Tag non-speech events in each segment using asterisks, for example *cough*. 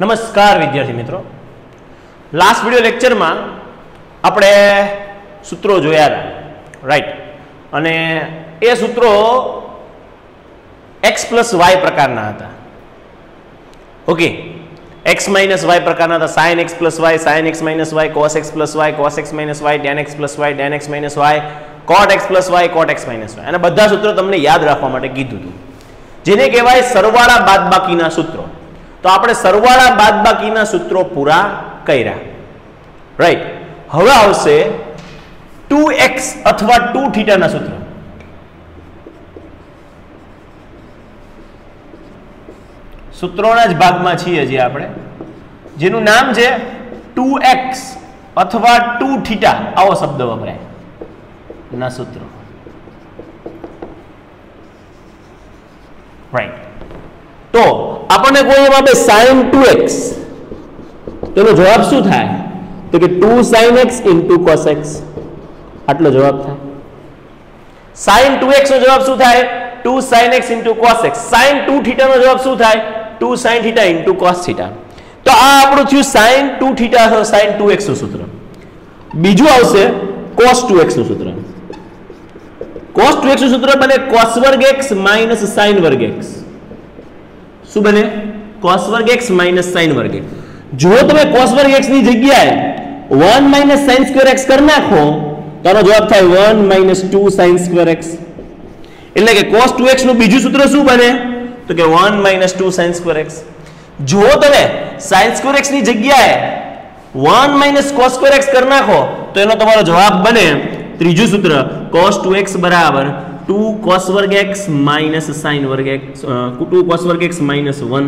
નમસ્કાર વિદ્યાર્થી મિત્રો. લાસ્ટ વિડિયો લેક્ચરમાં આપણે સૂત્રો જોયા હતા. રાઈટ અને એ સૂત્રો એક્સ પ્લસ વાય પ્રકારના હતા. ઓકે એક્સ માઇનસ વાય પ્રકારના હતા. Sine x plus y sine x minus y cos x plus y cos x minus y tan x plus y tan x minus y cot x plus y cot x minus y અને બધા સૂત્રો તમને યાદ રાખવા માટે કીધું હતું. જેને કહેવાય સરવાળા બાદબાકીના સૂત્રો. તો આપણે સરવાળા બાદબાકીના સૂત્રો પૂરા કર્યા. રાઈટ હવે આવશે ટુ એક્સ અથવા ટુ થીટાના સૂત્રો. સૂત્રોના જ ભાગમાં છીએ હજી આપણે. જેનું નામ છે ટુ એક્સ અથવા ટુ થીટા. આવો શબ્દ વપરાય. ના સૂત્રો. રાઈટ તો આપણને કોઈ એમ આપે સાઇન ટુ એક્સ તેનો જવાબ શું થાય તો કે two sine x into cos x આટલો જવાબ થાય સાઇન ટુ એક્સ નો જવાબ શું થાય two sine x into cos x sine two theta નો જવાબ શું થાય two sine theta into cos theta તો આ આપણું થયું sine two theta sine two એક્સનું સૂત્ર બીજું આવશે કોસ ટુ એક્સનું સૂત્ર કોસ ટુ એક્સનું સૂત્ર બને કોસ વર્ગ એક્સ માઇનસ સાઇન વર્ગ એક્સ શું બને? કોસ વર્ગ એક્સ માઇનસ વર્ગ જો તમે કોસ વર્ગ એક્સની જગ્યાએ 1 માઇનસ સાઇન સ્ક્વેર એક્સ કરી નાખો તો આનો જવાબ થાય 1 માઇનસ 2 સાઇન સ્ક્વેર એક્સ એટલે કે cos 2x નું બીજું સૂત્ર શું બને? તો કે 1 માઇનસ 2 સાઇન સ્ક્વેર એક્સ જો તમે સાઇન સ્ક્વેર એક્સની જગ્યાએ 1 માઇનસ cos સ્ક્વેર એક્સ કરી નાખો, તો એનો તમારો જવાબ બને ત્રીજું સૂત્ર, cos 2x બરાબર 2 કોસ વર્ગ એક્સ માઇનસ સાઇન વર્ગ x 2 cos વર્ગ x માઇનસ વન.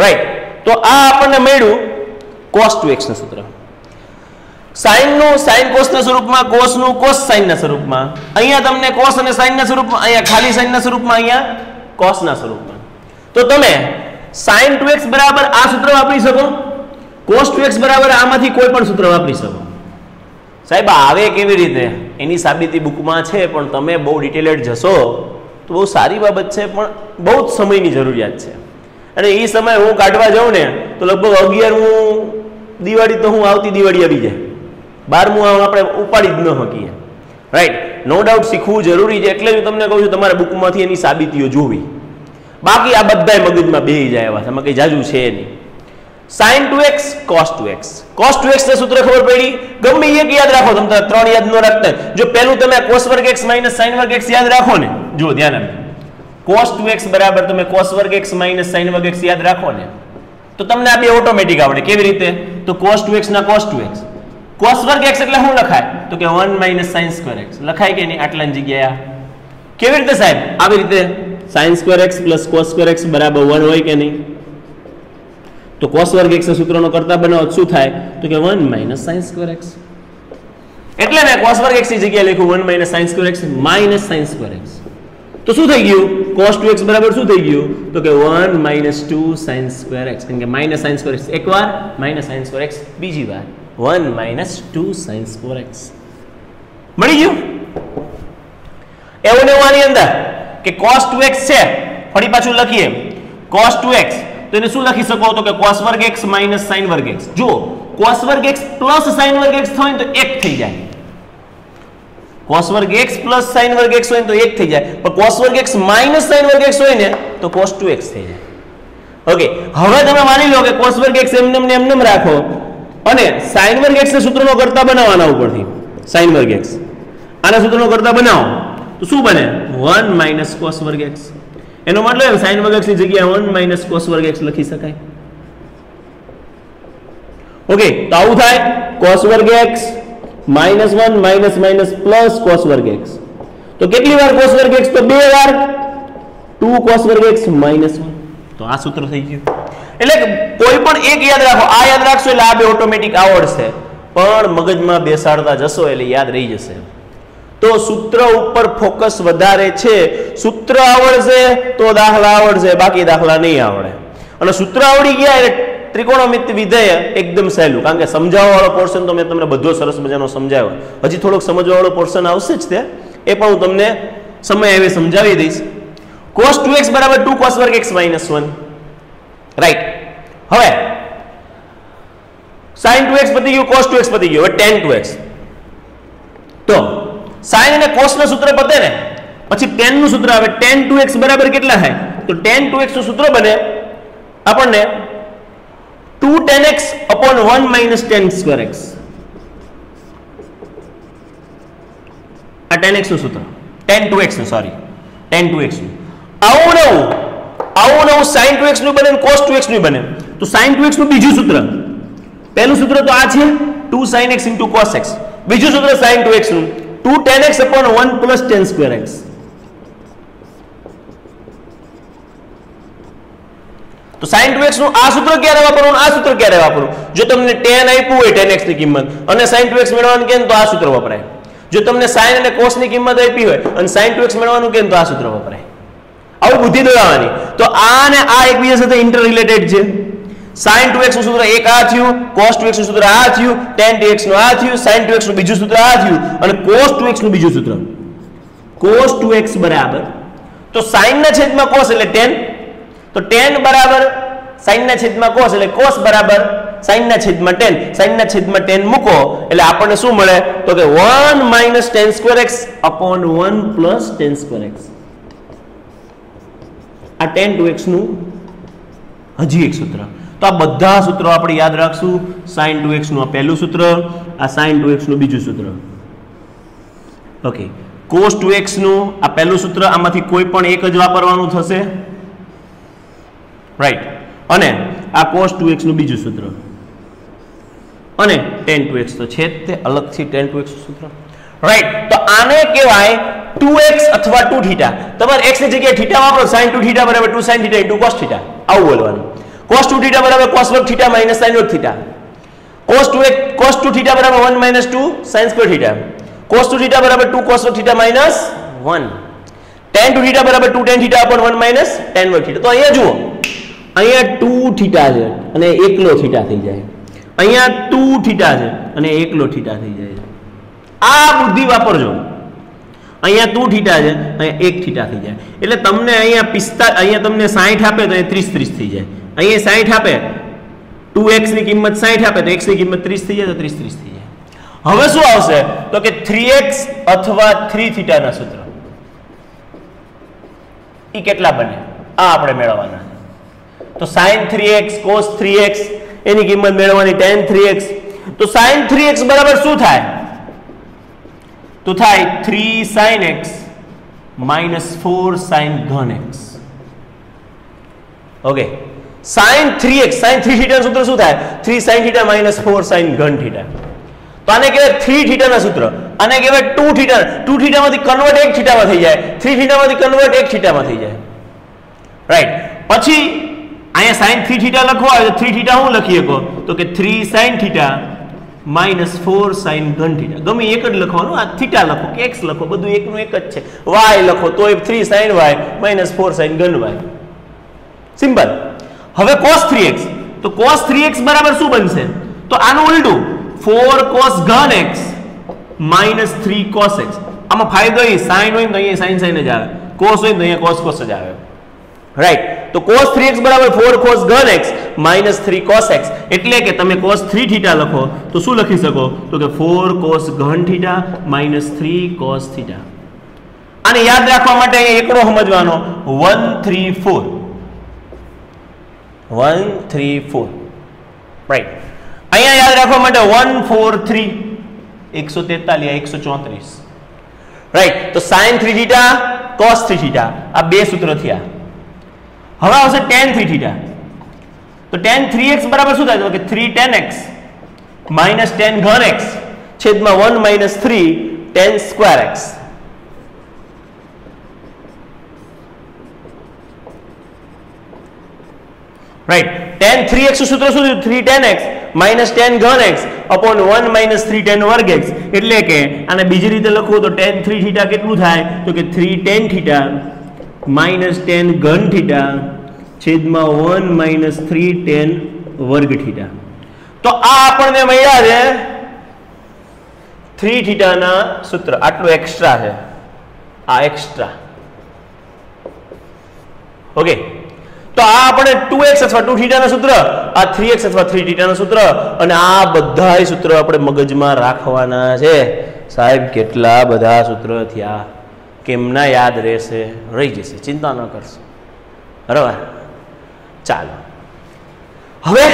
રાઈટ તો આ આપણને મળ્યું cos 2x નું સૂત્ર. સાઇનનું નું sin cos ના સ્વરૂપમાં cos નું સાઇનના સ્વરૂપમાં. અહીંયા તમને કોસ અને સાઇનના સ્વરૂપમાં, અહીંયા ખાલી સાઇનના સ્વરૂપમાં, અહીંયા cos ના સ્વરૂપમાં. તો તમે સાઇન ટુ એક્સ બરાબર આ સૂત્ર વાપરી શકો. કોસ ટુ એક્સ બરાબર આમાંથી કોઈ પણ સૂત્ર વાપરી શકો. સાહેબ આવે કેવી રીતે? એની સાબિતી બુકમાં છે, પણ તમે બહુ ડિટેલેડ જશો તો બહુ સારી બાબત છે, પણ બહુ જ સમયની જરૂરિયાત છે. અને એ સમય હું કાઢવા જાઉં ને, તો લગભગ અગિયારમું દિવાળી તો હું આવતી દિવાળી આવી જાય. બારમું આમ આપણે ઉપાડી જ ન શકીએ. રાઈટ નો ડાઉટ શીખવું જરૂરી છે, એટલે હું તમને કહું છું, તમારા બુકમાંથી એની સાબિતીઓ જોવી. બાકી આ બધાય મગજમાં બેસી જાય એવા એમાં કંઈ જાજુ છે નહીં. Sin 2x cos 2x cos 2x ના સૂત્ર ખબર પડી? ગમે એક યાદ રાખો તમે ત્રણ યાદ ન રાખતા જો પહેલું તમે cos વર્ગ x sin વર્ગ x યાદ રાખો ને જો ધ્યાન આપજો. cos 2x બરાબર તમે cos વર્ગ x sin વર્ગ x યાદ રાખો ને, તો તમને આ બે ઓટોમેટિક આવડે. કેવી રીતે? તો cos 2x ના cos 2x cos વર્ગ x એટલે શું લખાય? તો કે 1 sin સ્ક્વેર x. લખાય કે નહીં? આટલાની જગ્યાએ કેવી રીતે સાહેબ? આવી રીતે? Sin square x cos square x બરાબર 1 હોય કે નહીં? તો કોસ વર્ગ એક્સ સૂત્રનો કરતા બનાવો, શું થાય? તો કે 1 માઇનસ sin સ્ક્વેર એટલે મેં કોસ વર્ગ એક્સની જગ્યાએ લખ્યું 1 minus sin square x minus sin square તો શું થઈ ગયું? cos 2x બરાબર શું થઈ ગયું? તો કે 1 માઇનસ 2 sin સ્ક્વેર x. કેમ કે માઇનસ sin સ્ક્વેર x એકવાર માઇનસ sin સ્ક્વેર x બીજી વાર. 1 માઇનસ 2 sin સ્ક્વેર x. મળી ગયું? એવું ને આની અંદર કે cos 2x છે. ફરી પાછું લખીએ. cos 2x તો એને શું લખી શકો તો કે cos વર્ગ x sin વર્ગ x. જો cos વર્ગ x sin વર્ગ x થાય તો 1 થઈ જાય. cos વર્ગ x sin વર્ગ x હોય તો 1 થઈ જાય. પણ cos વર્ગ x sin વર્ગ x હોય ને તો cos 2x થઈ જાય. ઓકે હવે તમે માની લો કે cos વર્ગ x એમને ને એમને રાખો અને sin વર્ગ x ના સૂત્રનો કરતા બનાવવાના ઉપરથી. sin વર્ગ x. આના સૂત્રનો કરતા બનાવો. તો શું બને? 1 માઇનસ cos વર્ગ x. એનો મતલબ એમ sin વર્ગ x ની જગ્યાએ 1 માઇનસ cos વર્ગ x લખી શકાય. ઓકે તો આવું થાય, cos વર્ગ x minus 1 minus minus plus cos વર્ગ x. તો કેટલી વાર cos વર્ગ x? તો બે વાર. 2 cos વર્ગ x માઇનસ 1 તો આ સૂત્ર થઈ ગયું. એટલે કોઈ પણ એક યાદ રાખો, આ યાદ રાખશો એટલે આ બે ઓટોમેટિક આવડશે. પણ મગજમાં બેસાડતા જશો એટલે યાદ રહી જશે. તો સૂત્ર ઉપર ફોકસ વધારે છે. સૂત્ર આવડશે તો દાખલા આવડશે, બાકી દાખલા નહીં આવડે. અને સૂત્ર આવડી ગયા એટલે ત્રિકોણમિત વિધેય એકદમ સહેલું. કારણ કે સમજાવવા વાળો પોર્શન તો મેં તમને બધો સરસ મજાનો સમજાવ્યો. હજી થોડોક સમજવા વાળો પોર્શન આવશે જ તે. એ પણ હું તમને સમય હવે સમજાવી દઈશ. cos 2x બરાબર 2 cos વર્ગ x માઇનસ 1 રાઈટ હવે, sin 2x પતી ગયું, cos 2x પતી ગયું. હવે tan 2x તો sin અને cos નું સૂત્ર પતે ને? પછી ટેનનું સૂત્ર આવે. ટેન ટુ એક્સ બરાબર કેટલા થાય? તો ટેન ટુ એક્સનું સૂત્ર બને આપણને 2 tan x upon 1 minus tan square x આ ટેન એક્સનું સૂત્ર. tan 2x નું સોરી tan 2x નું. આવું નવું આવું. નવું sin 2x નું બને કોસ ટુ એક્સનું બને. તો સાઇન 2x નું બીજું સૂત્ર. પહેલું સૂત્ર તો આ છે. 2 sin x into cos x બીજું સૂત્ર સાઇન ટુ એક્સનું. 2 tan x upon 1 plus tan square x તો sin 2x નું આ સૂત્ર ક્યારે વાપરવું આ સૂત્ર ક્યારે વાપરવું? જો તમને ટેન આપ્યું હોય ટેનની કિંમત, અને સાઇન ટુ એક્સ મેળવવાનું કે તો આ સૂત્ર વપરાય. જો તમને સાઇન અને cos ની કિંમત આપી હોય, અને સાઇન ટુ એક્સ મેળવવાનું કે તો આ સૂત્ર વપરાય. આવું બુદ્ધિ દોડાવવાની તો આ અને આ એકબીજા સાથે ઇન્ટર રિલેટેડ છે. Sin 2x નું સૂત્ર એક આ થયું, cos 2x નું સૂત્ર આ થયું, tan 2x નું આ થયું, sin 2x નું બીજું સૂત્ર આ થયું અને cos 2x નું બીજું સૂત્ર. cos 2x બરાબર. તો sin ના છેદમાં cos એટલે tan. તો tan બરાબર sin ના છેદમાં cos એટલે cos બરાબર sin ના છેદમાં tan. sin ના છેદમાં tan મૂકો એટલે આપણને શું મળે? તો કે 1 minus tan square x upon 1 plus tan square x. આ tan 2x નું હજી એક સૂત્ર. તો આ બધા સૂત્રો આપણે યાદ રાખશું. સાઇન ટુ નું આ પહેલું સૂત્ર, આ સાઇન ટુ નું બીજું સૂત્ર. ઓકે કોસ ટુ નું આ પહેલું સૂત્ર, આમાંથી કોઈ પણ એક જ વાપરવાનું થશે? રાઈટ અને આ કોસ ટુ નું બીજું સૂત્ર. અને ટેન ટુ એક્સ તો છે જ તે, અલગથી ટેન ટુ એક્સનું સૂત્ર. રાઈટ તો આને કહેવાય 2x અથવા 2 થીટા તમારે x ની જગ્યાએ થીટા વાપરો, sin 2 થીટા બરાબર 2 sin theta into cos theta આવું બોલવાનું. Cos 2 થીટા બરાબર cos વર્ગ થીટા minus sin વર્ગ થીટા cos 2 cos 2 થીટા બરાબર 1 minus 2 sin square theta cos 2 theta બરાબર 2 cos વર્ગ થીટા minus 1 tan 2 થીટા બરાબર 2 tan theta upon 1 minus tan વર્ગ થીટા તો અહીંયા જુઓ. અહીંયા 2 થીટા છે અને એકલો થીટા થઈ જાય. અહીંયા 2 થીટા છે અને એકલો થીટા થઈ જાય. આ બુદ્ધિ વાપરજો. અહીંયા ટુ થીટા છે અહીંયા એક થીટા થઈ જાય. એટલે તમને અહીંયા પિસ્તા અહીંયા તમને સાહીઠ આપે તો અહીંયા ત્રીસ ત્રીસ થઈ જાય. અહીંયા સાઠ આપે. ટુ એક્સની કિંમત સાઠ આપે, તો એક્સની કિંમત ત્રીસ થઈ જાય તો ત્રીસ ત્રીસ થઈ જાય. હવે શું આવશે? તો કે થ્રી એક્સ અથવા થ્રી થીટાના સૂત્ર. એ કેટલા બને? આ આપણે મેળવવાના તો sine three x, cos three x, એની કિંમત મેળવવાની ટેન થ્રી એક્સ. તો સાઈન થ્રી એક્સ બરાબર શું થાય? તો થાય three sine x minus four sine ઘન x. Okay. Sine three x sine three થીટાનું સૂત્ર શું થાય? Three sine theta minus four sine ઘન થીટા તો આને કહેવાય થ્રી થીટાના સૂત્ર. આને કહેવાય ટુ થીટા ટુ થીટામાંથી કન્વર્ટ એક થીટામાં થઈ જાય. થ્રી થીટામાંથી કન્વર્ટ એક થીટામાં થઈ જાય. રાઈટ પછી અહીંયા સાઇન થ્રી થીટા લખવા આવે તો થ્રી થીટા હું લખી શકો? તો કે three sine theta minus four sine ઘન થીટા ગમે એક જ લખવાનું, આ થીટા લખો, કે એક્સ લખો, બધું એકનું એક જ છે. વાય લખો તો એ three sine y minus four sine ઘન વાય સિમ્પલ હવે cos થ્રી એક્સ તો cos થ્રી એક્સ બરાબર શું બનશે? તો આનું ઉલટું ફોર કોસ ઘન માઇનસ થ્રી કોસ એક્સ આમાં ફાયદો એ સાઇન હોય તો અહીંયા સાઇન સાઇન જ આવે. કોસ હોય તો અહીંયા cos cos જ આવે. રાઈટ તો cos 3x બરાબર 4 cos ઘન x માઇનસ 3 cos x. એટલે કે તમે cos 3 થીટા લખો, તો શું લખી શકો? તો કે 4 cos ઘન થીટા માઇનસ 3 cos થીટા આને યાદ રાખવા માટે એકડો સમજવાનો. 1 3 4 1 3 4 રાઈટ અહીંયા યાદ રાખવા માટે 1 4 3 143 134 રાઈટ તો sin 3 થીટા cos 3 થીટા આ બે સૂત્રો થયા. હવે આવશે tan 3 થીટા તો tan 3x બરાબર શું થાય? તો કે 3 tan x માઇનસ tan ઘન x છેદમાં 1 minus 3 tan square x. Right tan 3x નું સૂત્ર શું થયું? 3 tan x માઇનસ ટેન ઘન x upon one minus three tan વર્ગ એક્સ એટલે કે આને બીજી રીતે લખવું તો ટેન થ્રી થીટા કેટલું થાય? તો કે three tan theta minus tan ઘન થીટા છેદમાં વન માઇનસ થ્રી ટેન વર્ગ થીટા તો આ આપણને મળ્યા છે થ્રી થીટાના સૂત્ર. આટલું એક્સ્ટ્રા છે. આ એક્સ્ટ્રા ઓકે તો આ આપણે 2x અથવા ટુ થીટાના સૂત્ર, આ 3x અથવા થ્રી થીટાના સૂત્ર, અને આ બધાય સૂત્ર આપણે મગજમાં રાખવાના છે. સાહેબ, કેટલા બધા સૂત્ર થયા? કેમના યાદ રહેશે? રહી જશે, ચિંતા ન કરશો. બરાબર? ચાલો. હવે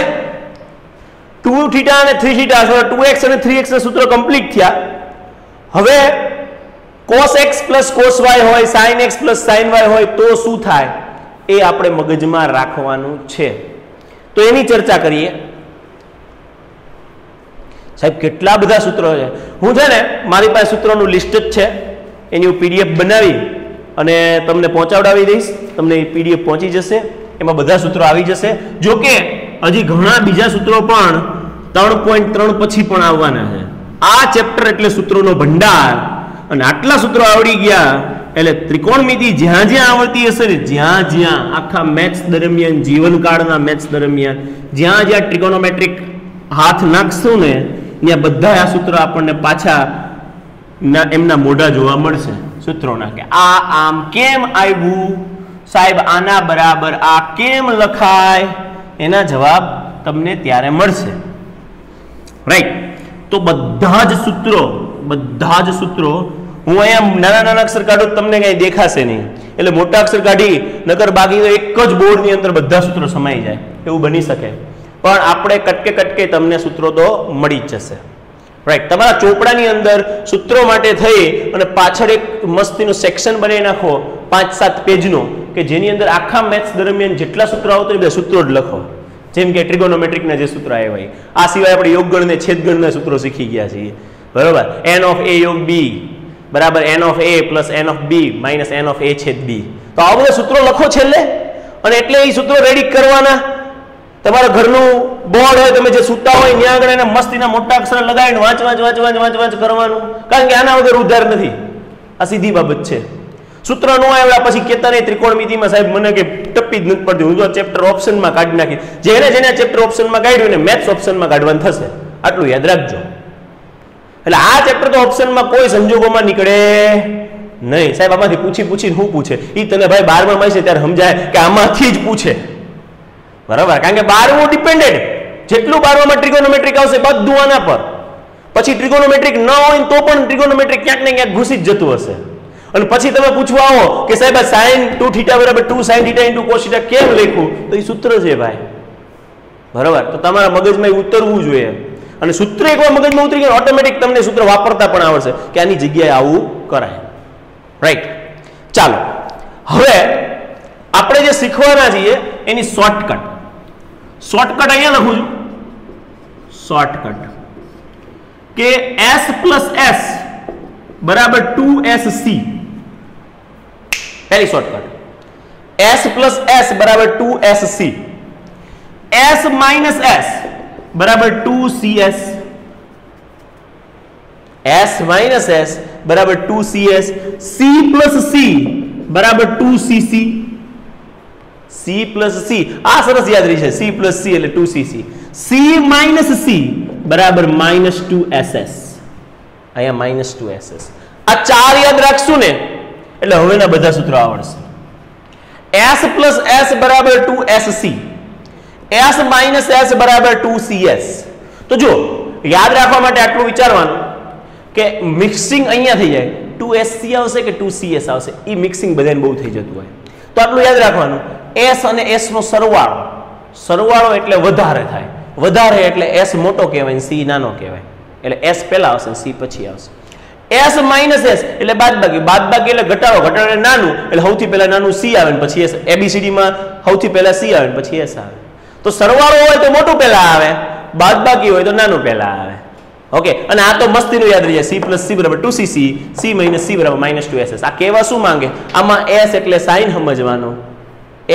ટુ થીટા અને થ્રી થીટા અથવા ટુ એક્સ અને થ્રી એક્સના સૂત્ર કમ્પ્લીટ થયા. હવે cos x plus cos y હોય sine x plus sine y હોય, તો શું થાય? એ આપણે મગજમાં રાખવાનું છે. તો એની ચર્ચા કરીએ. સાહેબ, કેટલા બધા સૂત્રો છે? હું છે ને, મારી પાસે સૂત્રોનું લિસ્ટ જ છે. એની હું પીડીએફ બનાવી અને તમને પહોંચાડાવી દઈશ. તમને પીડીએફ પહોંચી જશે. એમાં બધા સૂત્રો આવી જશે. જો કે, હજી ઘણા બીજા સૂત્રો પણ ત્રણ પોઈન્ટ ત્રણ પછી પણ આવવાના છે. આ ચેપ્ટર એટલે સૂત્રોનો ભંડાર. અને આટલા સૂત્રો આવડી ગયા એટલે ત્રિકોણમિતિ જ્યાં જ્યાં આવડતી હશે ને જ્યાં જ્યાં આખા મેથ્સ દરમિયાન, જીવનકાળના મેથ્સ દરમિયાન, જ્યાં જ્યાં ટ્રિકોનોમેટ્રિક હાથ નાખશું ને, ત્યાં બધા આ સૂત્ર આપણને પાછા એમના મોઢા જોવા મળશે સૂત્રોના કે આ આમ કેમ આવ્યું? સાહેબ, આના બરાબર આ કેમ લખાય? એના જવાબ તમને ત્યારે મળશે. રાઈટ તો બધા જ સૂત્રો, બધા જ સૂત્રો હું અહીંયા નાના નાના અક્ષર કાઢું તમને કઈ દેખાશે નહીં. એટલે મોટા અક્ષર કાઢી, નકર બાકી એક જ બોર્ડની અંદર બધા સૂત્રો સમાઈ જાય. એવું બની શકે. પણ આપણે કટકે કટકે તમને સૂત્રો તો મળી જ જશે. રાઈટ તમારા ચોપડાની અંદર સૂત્રો માટે થઈ અને પાછળ એક મસ્તીનું સેક્શન બનાવી નાખો પાંચ સાત પેજનો કે જેની અંદર આખા મેથ્સ દરમિયાન જેટલા સૂત્રો આવતો એ બધા સૂત્રો જ લખો. જેમ કે ટ્રિગોનોમેટ્રિકના જે સૂત્ર આવ્યા હોય. આ સિવાય આપણે યોગગણ ને છેદગણના સૂત્રો શીખી ગયા છીએ. બરોબર? એન ઓફ એ યોગ બી બરાબર n of A plus n of B minus n of A છેદ બી તો આવા બધા સૂત્રો લખો છેલ્લે. અને એટલે એ સૂત્રો રેડી કરવાના. તમારા ઘરનું બોર્ડ હોય, તમે જે સૂતા હોય, ત્યાં આગળ એને મસ્તીના મોટા અક્ષર લગાવીને વાંચ વાંચ વાંચ વાંચ વાંચ વાંચ કરવાનું. કારણ કે આના વગર ઉધાર નથી. આ સીધી બાબત છે. સૂત્ર નો આવ્યા પછી કેતને ત્રિકોણમિતિમાં સાહેબ મને કે ટપ્પી જ નથી પડતી. હું તો ચેપ્ટર ઓપ્શનમાં કાઢી નાખી જેને જેને ચેપ્ટર ઓપ્શનમાં કાઢ્યું એને મેથ્સ ઓપ્શનમાં કાઢવાનું થશે. આટલું યાદ રાખજો. એટલે આ ચેપ્ટર તો ઓપ્શનમાં કોઈ સંજોગોમાં નીકળે નહીં. સાહેબ, આમાંથી પૂછી પૂછીને શું પૂછે? એ તને ભાઈ બારમા માં છે ત્યારે સમજાય કે આમાંથી જ પૂછે. બરાબર? કારણ કે બારમું ડિપેન્ડેડ જેટલું બારમામાં ટ્રિગોનોમેટ્રિક આવશે બધું આના પર. પછી ટ્રિગોનોમેટ્રિક ન હોય તો પણ ટ્રિગોનોમેટ્રિક ક્યાંક ને ક્યાંક ઘૂસી જ જતું હશે. અને પછી તમે પૂછવા આવો કે સાહેબ સાઇન ટુ થીટા બરાબર two sine theta into cos theta કેમ લખ્યું? તો એ સૂત્ર છે ભાઈ. બરાબર? તો તમારા મગજમાં ઉતરવું જોઈએ. અને સૂત્ર એકવાર મગજમાં ઉતરી ગયા ઓટોમેટિક તમને સૂત્ર વાપરતા પણ આવડશે કે આની જગ્યાએ આવું કરાય. રાઈટ ચાલો. હવે આપણે જે શીખવાના છીએ, એની શોર્ટકટ શોર્ટકટ અહીંયા લખું છું. શોર્ટકટ કે એસ પ્લસ એસ બરાબર ટુ એસ સી પહેલી શોર્ટકટ એસ પ્લસ એસ બરાબર two S C S minus S બરાબર two C S minus S બરાબર two C S C plus C બરાબર two C C C plus C આ સરસ યાદ રહી છે. સી પ્લસ સી એટલે two C C C minus C બરાબર માઇનસ ટુ એસ એસ અહીંયા માઇનસ ટુ એસ એસ આ ચાર યાદ રાખશું ને, એટલે હવેના બધા સૂત્રો આવડશે. એસ પ્લસ એસ બરાબર two S C S minus S બરાબર ટુ સી એસ તો જો યાદ રાખવા માટે આટલું વિચારવાનું કે મિક્સિંગ અહીંયા થઈ જાય. ટુ એસ સી આવશે કે ટુ સી એસ આવશે? એ મિક્સિંગ બધાને બહુ થઈ જતું હોય. તો આટલું યાદ રાખવાનું. એસ અને એસ નો સરવાળો. સરવાળો એટલે વધારે થાય. વધારે એટલે એસ મોટો કહેવાય સી નાનો કહેવાય. એટલે એસ પહેલા આવશે સી પછી આવશે. એસ માઇનસ એસ એટલે બાદબાકી. બાદબાકી એટલે ઘટાડો. ઘટાડો નાનું. એટલે સૌથી પહેલા નાનું સી આવે ને પછી એસ એબીસીડી માં સૌથી પહેલા સી આવે ને પછી એસ આવે. તો સરવાળો હોય તો મોટું પહેલા આવે, બાદબાકી હોય તો નાનું પહેલા આવે. ઓકે અને આ તો મસ્તીનું યાદ રહી જાય. સી પ્લસ સી બરાબર two C C C minus C બરાબર માઇનસ ટુ એસ આ કહેવા શું માંગે? આમાં એસ એટલે સાઇન સમજવાનો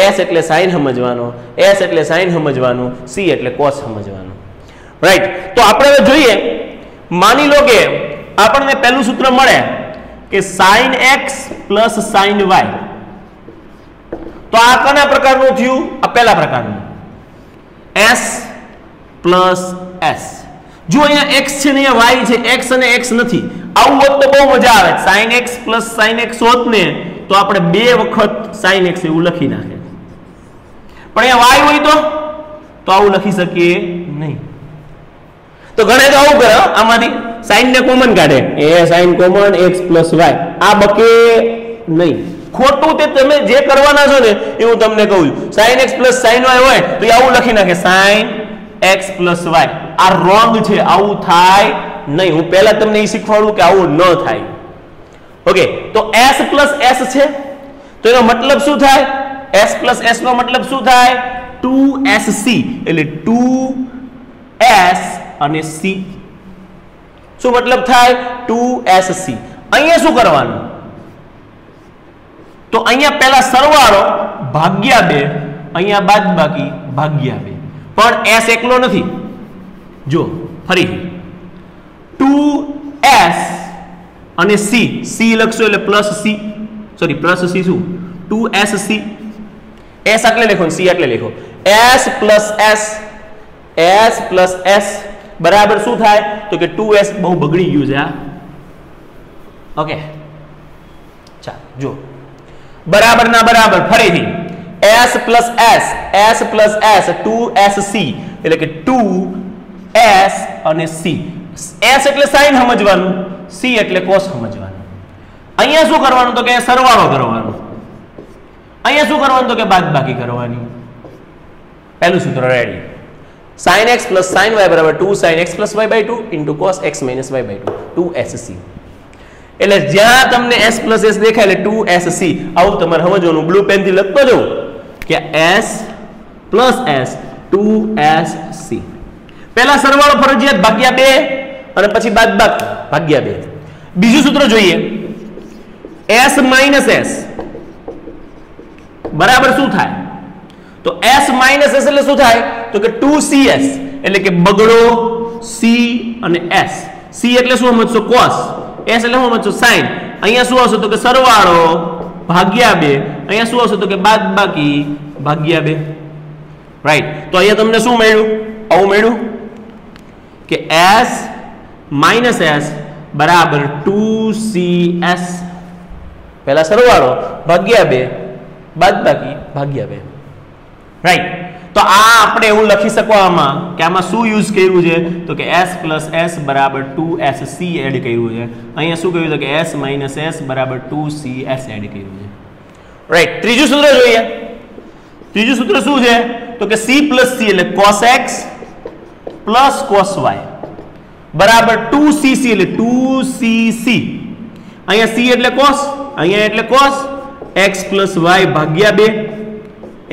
એસ એટલે સાઇન સમજવાનો એસ એટલે સાઇન સમજવાનું સી એટલે કોસ સમજવાનું. રાઈટ તો આપણે હવે જોઈએ, માની લો કે આપણને પહેલું સૂત્ર મળે કે sine x plus sine y તો આ કના પ્રકારનું થયું? આ પહેલા પ્રકારનું. એસ પ્લસ એસ જો અહીંયા એક્સ છે ને અહીંયા વાય છે એક્સ અને એક્સ નથી. આવું હોત તો બહુ મજા આવે. Sine x plus sine x હોત ને તો આપણે બે વખત સાઇન એક્સ એવું લખી નાખે. પણ અહીંયા y હોય તો? તો આવું લખી શકીએ નહીં. તો ઘણે તો આવું કરે આમાંથી. સાઈન ને કોમન કાઢે. એ સાઇન કોમન x y. આ બકે નહીં. ખોટું તે તમે જે કરવાના છો ને, એ હું તમને કહું છું. Sine x plus sine y હોય તો એ આવું લખી નાખે. Sine x plus y. આ રોંગ છે, આવું થાય નહીં. હું પહેલા તમને એ શીખવાડું કે આવું ન થાય. ઓકે, તો એસ પ્લસ એસ છે. તો એનો મતલબ શું થાય? એસ પ્લસ એસ નો મતલબ શું થાય? Two S C. એટલે ટુ એસ અને સી. શું મતલબ થાય? Two S C. અહીંયા શું કરવાનું? તો અહીંયા પહેલા સરવાળો ભાગ્યા બે, અહીંયા બાદબાકી ભાગ્યા બે. પણ એસ એકલો નથી. જો ફરીથી 2s અને સી સી લખશો એટલે plus C. Sorry plus C શું? Two S C. એસ આટલે લેખો સી આટલે લેખો. S plus S S plus S. બરાબર શું થાય? તો કે ટુ એસ બહુ બગડી ગયું છે આ ઓકે. ચાલ જો. બરાબર ના બરાબર, ફરીથી. S plus s s plus s 2sc એટલે કે 2s અને c. S એટલે sin સમજવાનું, c એટલે કોસ સમજવાનું. અહીંયા શું કરવાનું તો કે સરવાળો કરવાનો. અહીંયા શું કરવાનું તો કે બાદબાકી કરવાની. પહેલું સૂત્ર ready sin x sin y બરાબર 2 sin x y by 2 into cos x y by 2 2sc એટલે જ્યાં તમને s પ્લસ s દેખાય એટલે 2sc આવું તમારે સમજવાનું. બ્લુ પેનથી લખતો જવું કે s પ્લસ s 2sc પહેલા સરવાળો ફરજિયાત ભાગ્યા બે અને પછી બાદ ભાગ્યા બે. બીજું સૂત્ર જોઈએ. S minus s. બરાબર શું થાય? તો s માઇનસ s એટલે શું થાય? તો કે 2cs એટલે કે બગડો c અને s. C એટલે શું સમજશો? cos. S એટલે શું મચું sin અહીંયા શું આવશે તો કે સરવાળો ભાગ્યા બે. અહીંયા શું આવશે તો કે બાદબાકી ભાગ્યા બે. રાઈટ તો અહીંયા તમને શું મળ્યું? આવું મળ્યું? કે s માઇનસ s બરાબર 2cs પહેલા સરવાળો ભાગ્યા બે, બાદબાકી ભાગ્યા બે. રાઈટ તો આ આપણે એવું લખી શકો આમાં કે આમાં શું યુઝ કર્યું છે? તો કે s પ્લસ એસ બરાબર ટુ એસ સી એડ કર્યું છે. અહીંયા શું કહ્યું છે કે એસ માઇનસ એસ બરાબર ટુ સી એસ એડ કર્યું છે. રાઈટ ત્રીજું સૂત્ર જોઈએ. ત્રીજું સૂત્ર શું છે? તો કે સી પ્લસ સી એટલે cos x plus cos y બરાબર ટુ સી સી એટલે ટુ સી સી અહીંયા સી એટલે કોસ અહીંયા એટલે કોસ એક્સ પ્લસ વાય ભાગ્યા બે.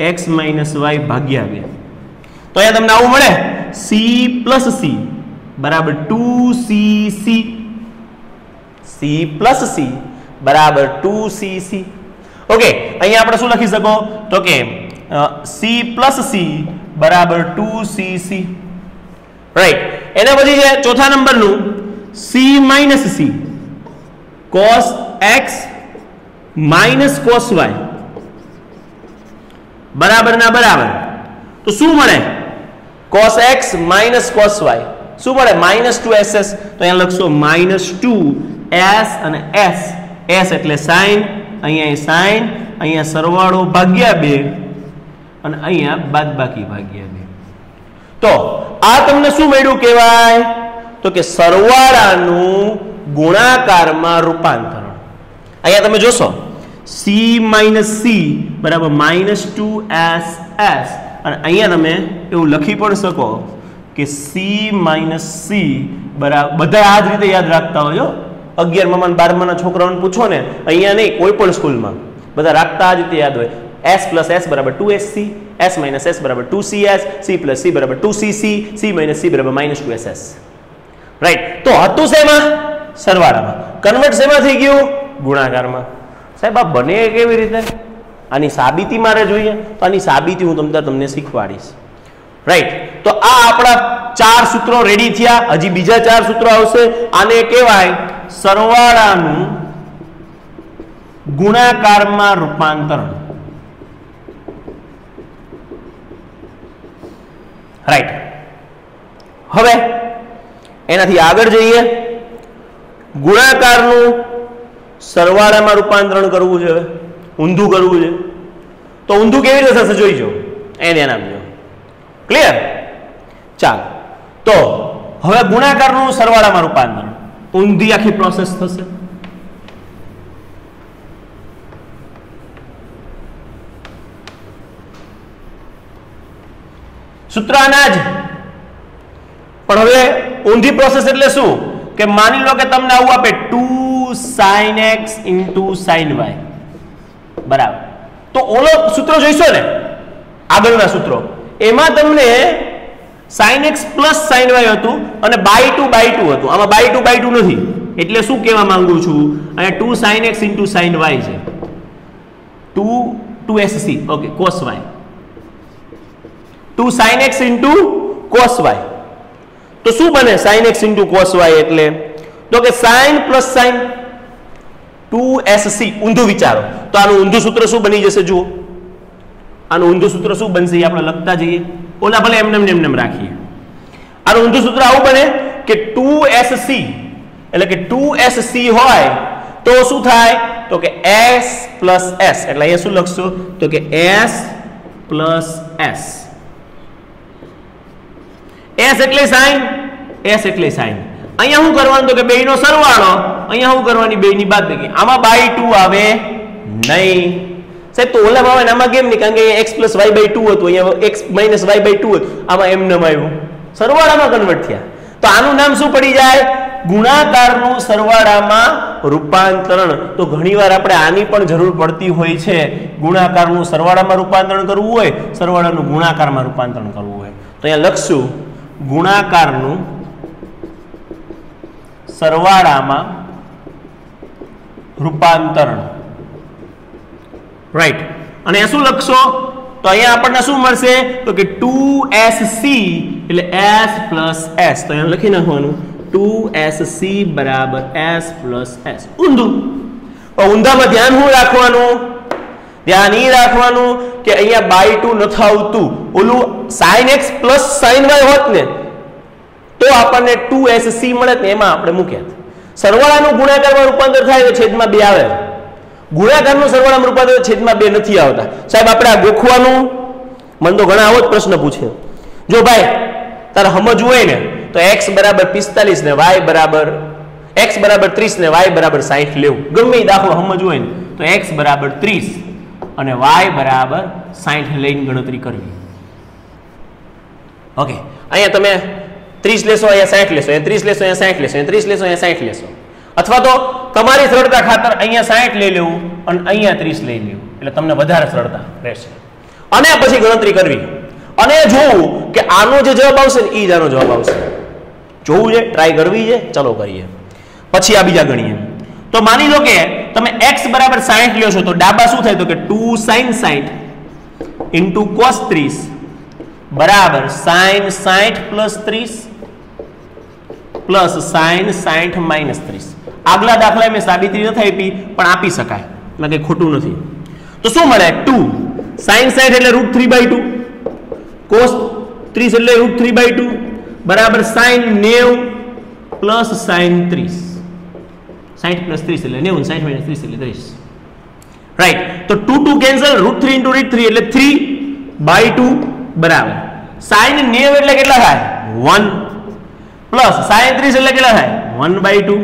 એક્સ માઇનસ વાય ભાગ્યા બે. તો અહીંયા તમને આવું મળે. સી પ્લસ સી બરાબર two C C C plus C બરાબર ટુ સી સી ઓકે અહીંયા આપણે શું લખી શકો? તો કે સી પ્લસ સી બરાબર ટુ સી સી રાઈટ એના પછી છે ચોથા નંબરનું C minus C cos x minus cos y બરાબર ના બરાબર? તો શું મળે? Cos x minus cos y શું મળે? માઇનસ ટુ એસ એસ તો અહીંયા લખશો માઇનસ ટુ એસ અને એસ એસ એટલે સાઇન અહીંયા સાઇન અહીંયા સરવાળો ભાગ્યા બે અને અહીંયા બાદબાકી ભાગ્યા બે. તો આ તમને શું મળ્યું કહેવાય? તો કે સરવાળાનું ગુણાકારમાં રૂપાંતરણ. અહીંયા તમે જોશો. સી માઇનસ સી બરાબર માઇનસ ટુ એસ એસ અને અહીંયા તમે એવું લખી પણ શકો કે સી માઇનસ સી બરાબર બધા આ જ રીતે યાદ રાખતા હોય અગિયારમાં બારમાના છોકરાઓને પૂછો ને, અહીંયા નહીં, કોઈ પણ સ્કૂલમાં. બધા રાખતા આ જ રીતે યાદ હોય. એસ પ્લસ એસ બરાબર two S C S minus S બરાબર two C S C plus C બરાબર two C C C minus C બરાબર minus two S S right તો હતું શેમાં? સરવાળામાં. કન્વર્ટ શેમાં થઈ ગયું? ગુણાકારમાં. સાહેબ, આ બને કેવી રીતે? આની સાબિતી મારે જોઈએ. તો આની સાબિતી હું તમને તમને શીખવાડીશ. રાઈટ તો આ આપણા ચાર સૂત્રો રેડી થયા. હજી બીજા ચાર સૂત્રો આવશે. આને કહેવાય સરવાળાનું ગુણાકારમાં રૂપાંતરણ. રાઈટ હવે એનાથી આગળ જઈએ. ગુણાકારનું સરવાળામાં રૂપાંતરણ કરવું છે ઊંધું કરવું છે? તો ઊંધું કેવી રીતે થશે જોઈજો એ ધ્યાન ક્લિયર ચાલો. તો હવે ગુણાકારનું સરવાળામાં રૂપાંતર ઊંધી આખી પ્રોસેસ થશે. સૂત્ર આના જ પણ હવે ઊંધી પ્રોસેસ એટલે શું? કે માની લો કે તમને આવું આપે two sine x into sine y બરાબર. તો ઓલો સૂત્ર જોઈશો ને? આગળના સૂત્રો. એમાં તમને sine x plus sine y હતું અને બાય ટુ બાય ટુ હતું. આમાં બાય ટુ બાય ટુ નથી. એટલે શું કહેવા માંગુ છું? અહીંયા two sine x into sine y છે. Two two S C okay cos y two sine x into cos y તો શું બને sine x into cos y એટલે? તો કે sine plus sine two S C ઊંધું વિચારો. તો આનું ઊંધું સૂત્ર શું બની જશે જુઓ. આનું ઊંધું સૂત્ર શું બનશે આપણે લખતા જઈએ. ઓલા ભલે એમને એમને એમને રાખીએ. આનું ઊંધું સૂત્ર આવું બને કે ટુ એસ સી, એટલે કે ટુ એસ સી હોય તો શું થાય? તો કે એસ પ્લસ એસ. એટલે અહીંયા શું લખશો? તો કે એસ પ્લસ એસ. એસ એટલે સાઈન, એસ એટલે સાઈન. અહીંયા શું કરવાનું તો કે બેયનો સરવાળો? અહીંયા શું કરવાની બેયની બાદબાકી? આમાં બાય ટુ આવે નહીં. સાહેબ, તો ઓલામાં આવે આમાં કેમ નહીં? કારણ કે એક્સ પ્લસ બાય ટુ હતું. અહીંયા x minus y by two હતું. આમાં એમ નામ સરવાળામાં કન્વર્ટ થયા. તો આનું નામ શું પડી જાય? ગુણાકારનું સરવાળામાં રૂપાંતરણ. તો ઘણીવાર આપણે આની પણ જરૂર પડતી હોય છે. ગુણાકારનું સરવાળામાં રૂપાંતરણ કરવું હોય, સરવાળાનું ગુણાકારમાં રૂપાંતરણ કરવું હોય. તો અહીંયા લખશું, ગુણાકારનું સરવાળામાં રૂપાંતરણ. રાઈટ અને શું લખશો? તો અહીંયા આપણને શું મળશે? તો કે ટુ એસ સી એટલે એસ પ્લસ એસ. તો અહીંયા લખી નાખવાનું. ટુ એસ સી બરાબર એસ પ્લસ એસ. ઊંધું. તો ઊંધામાં ધ્યાન શું રાખવાનું? ધ્યાન એ રાખવાનું કે અહીંયા બાય ટુ નથી આવતું. ઓલું sine x plus sine y હોત ને તો આપણને ટુ એસ સી મળે ને એમાં આપણે મૂક્યા. સરવાળાનું ગુણાકારમાં રૂપાંતર થાય તો છેદમાં બે આવે. ગુણાકારનું સરવાળામાં રૂપાંતર છેદમાં બે નથી આવતા. સાહેબ, આપણે આ ગોખવાનું? મને તો ઘણા આવો જ પ્રશ્ન પૂછે. જો ભાઈ, તારે સમજવું હોય ને, તો એક્સ બરાબર પિસ્તાલીસ ને વાય બરાબર એક્સ બરાબર ત્રીસ ને વાય બરાબર સાહીઠ લેવું. ગમે એ દાખલો સમજવું હોય ને, તો એક્સ બરાબર ત્રીસ અને વાય બરાબર સાહીઠ લઈને ગણતરી કરવી. ઓકે, અહીંયા તમે ત્રીસ લેશો, અહીંયા સાઠ લેશો ત્રીસ લેશો, અહીંયા સાઠ લેશો ત્રીસ લેશો, અહીંયા સાઠ લેશો. અથવા તો તમારી સરળતા ખાતર અહીંયા સાઠ લઈ લેવું અને અહીંયા ત્રીસ લઈ લેવું. એટલે તમને વધારે સરળતા રહેશે. અને પછી ગણતરી કરવી. અને જોવું કે આનો જે જવાબ આવશે ને એ જ આનો જવાબ આવશે. જોવું છે ટ્રાય કરવી છે, ચલો કરીએ. પછી આ બીજા ગણીએ. તો માની લો કે તમે x બરાબર સાઠ લ્યો છો, તો ડાબા શું થાય તો કે ટુ સાઈન સાઠ ઇન્ટુ કોસ ત્રીસ બરાબર સાઈન સાઠ પ્લસ ત્રીસ પ્લસ સાઈન સાઠ માઇનસ ત્રીસ આગલા દાખલા મેં સાબિતી નથી આપી, પણ આપી શકાય. એમાં કંઈ ખોટું નથી. તો શું મળે? ટુ. સાઈન સાઠ એટલે root three by two. Cos ત્રીસ એટલે રૂટ થ્રી બાય ટુ. બરાબર સાઈન નેવ પ્લસ સાઈન ત્રીસ. સાઠ પ્લસ ત્રીસ એટલે નેવું સાઠ માઇનસ ત્રીસ એટલે ત્રીસ. રાઈટ તો two two cancel, root three into root three એટલે થ્રી બાય ટુ. બરાબર. સાઈન નેવ એટલે કેટલા થાય? વન. પ્લસ સાડત્રીસ ત્રીસ એટલે કેટલા થાય? One by two.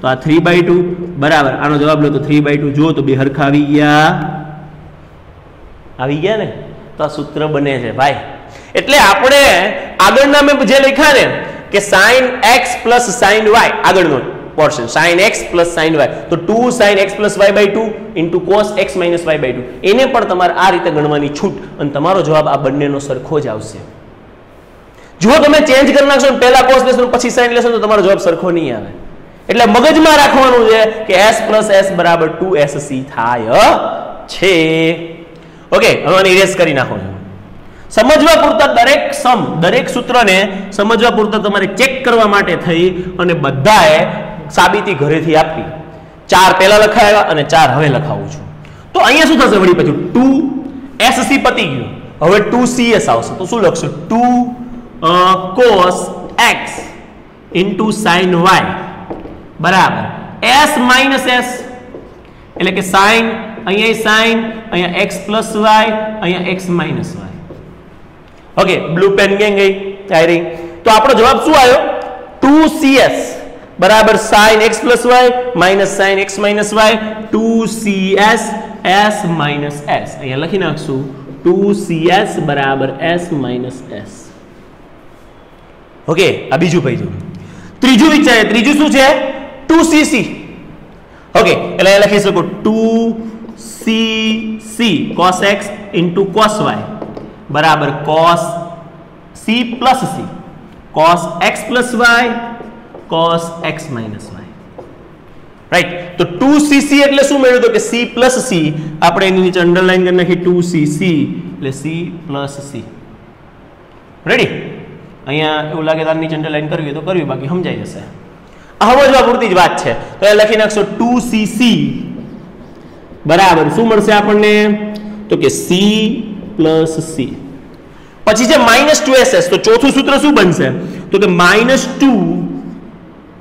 તો આ થ્રી બાય ટુ. બરાબર. આનો જવાબ લો તો થ્રી બાય ટુ. જુઓ તો બે હરખા આવી ગયા. આવી ગયા ને? તો આ સૂત્ર બને છે. ભાઈ, એટલે આપણે આગળના મેં જે લખ્યા ને, કે sine x plus sine y આગળનો portion sine x plus sine y તો two sine x plus y by two into cos x minus y by two. એને પણ તમારે આ રીતે ગણવાની છૂટ. અને તમારો જવાબ આ બંનેનો સરખો જ આવશે. જો તમે ચેન્જ કરી નાખશો ને પહેલા કોસ લેશો પછી સાઇન લેશો તો તમારો જવાબ સરખો નહીં આવે. એટલે મગજમાં રાખવાનું છે કે એસ પ્લસ એસ બરાબર ટુ એસ સી થાય છે. ઓકે હવે આને ઇરેઝ કરી નાખો સમજવા પૂરતા દરેક સમ દરેક સૂત્રને સમજવા પૂરતા તમારે ચેક કરવા માટે થઈ અને બધાએ સાબિતી ઘરેથી આપી. ચાર પહેલા લખાયા અને ચાર હવે લખાવું છું. તો અહીંયા શું થશે વળી પછી? ટુ એસ સી પતી ગયું. હવે ટુ સી એસ આવશે. તો શું લખશું? Two cos x into sine y બરાબર એસ માઇનસ એસ એટલે કે સાઇન અહીંયા સાઇન અહીંયા એક્સ પ્લસ વાય અહીંયા x minus y okay blue pen ક્યાં ગઈ? આવી રહી તો આપણો જવાબ શું આવ્યો? ટુ સીએસ બરાબર sine x plus y minus sine x minus y two C S S minus S અહીંયા લખી નાખશું. ટુ સીએસ બરાબર એસ માઇનસ એસ ઓકે આ બીજું પૈજું. ત્રીજું વિચારે ત્રીજું શું છે? ટુ સીસી ઓકે એટલે અહીંયા લખી શકો. Two C C cos x into cos y બરાબર cos C plus C cos x plus y cos x minus y right તો ટુ સીસી એટલે શું મેળવ્યું તો કે સી પ્લસ સી આપણે એની નીચે અંડરલાઈન કરી નાખી ટુ સી સી એટલે સી પ્લસ સી રેડી અહીંયા એવું લાગે તારની અંડરલાઈન કરવી તો કરવી બાકી સમજાઈ જશે. આ સમજવા પૂરતી જ વાત છે. તો એ લખી નાખશો ટુ સી સી બરાબર, શું મળશે આપણને? તો કે સી પ્લસ સી પછી છે માઇનસ ટુ એસ એસ તો ચોથું સૂત્ર શું બનશે? તો કે minus two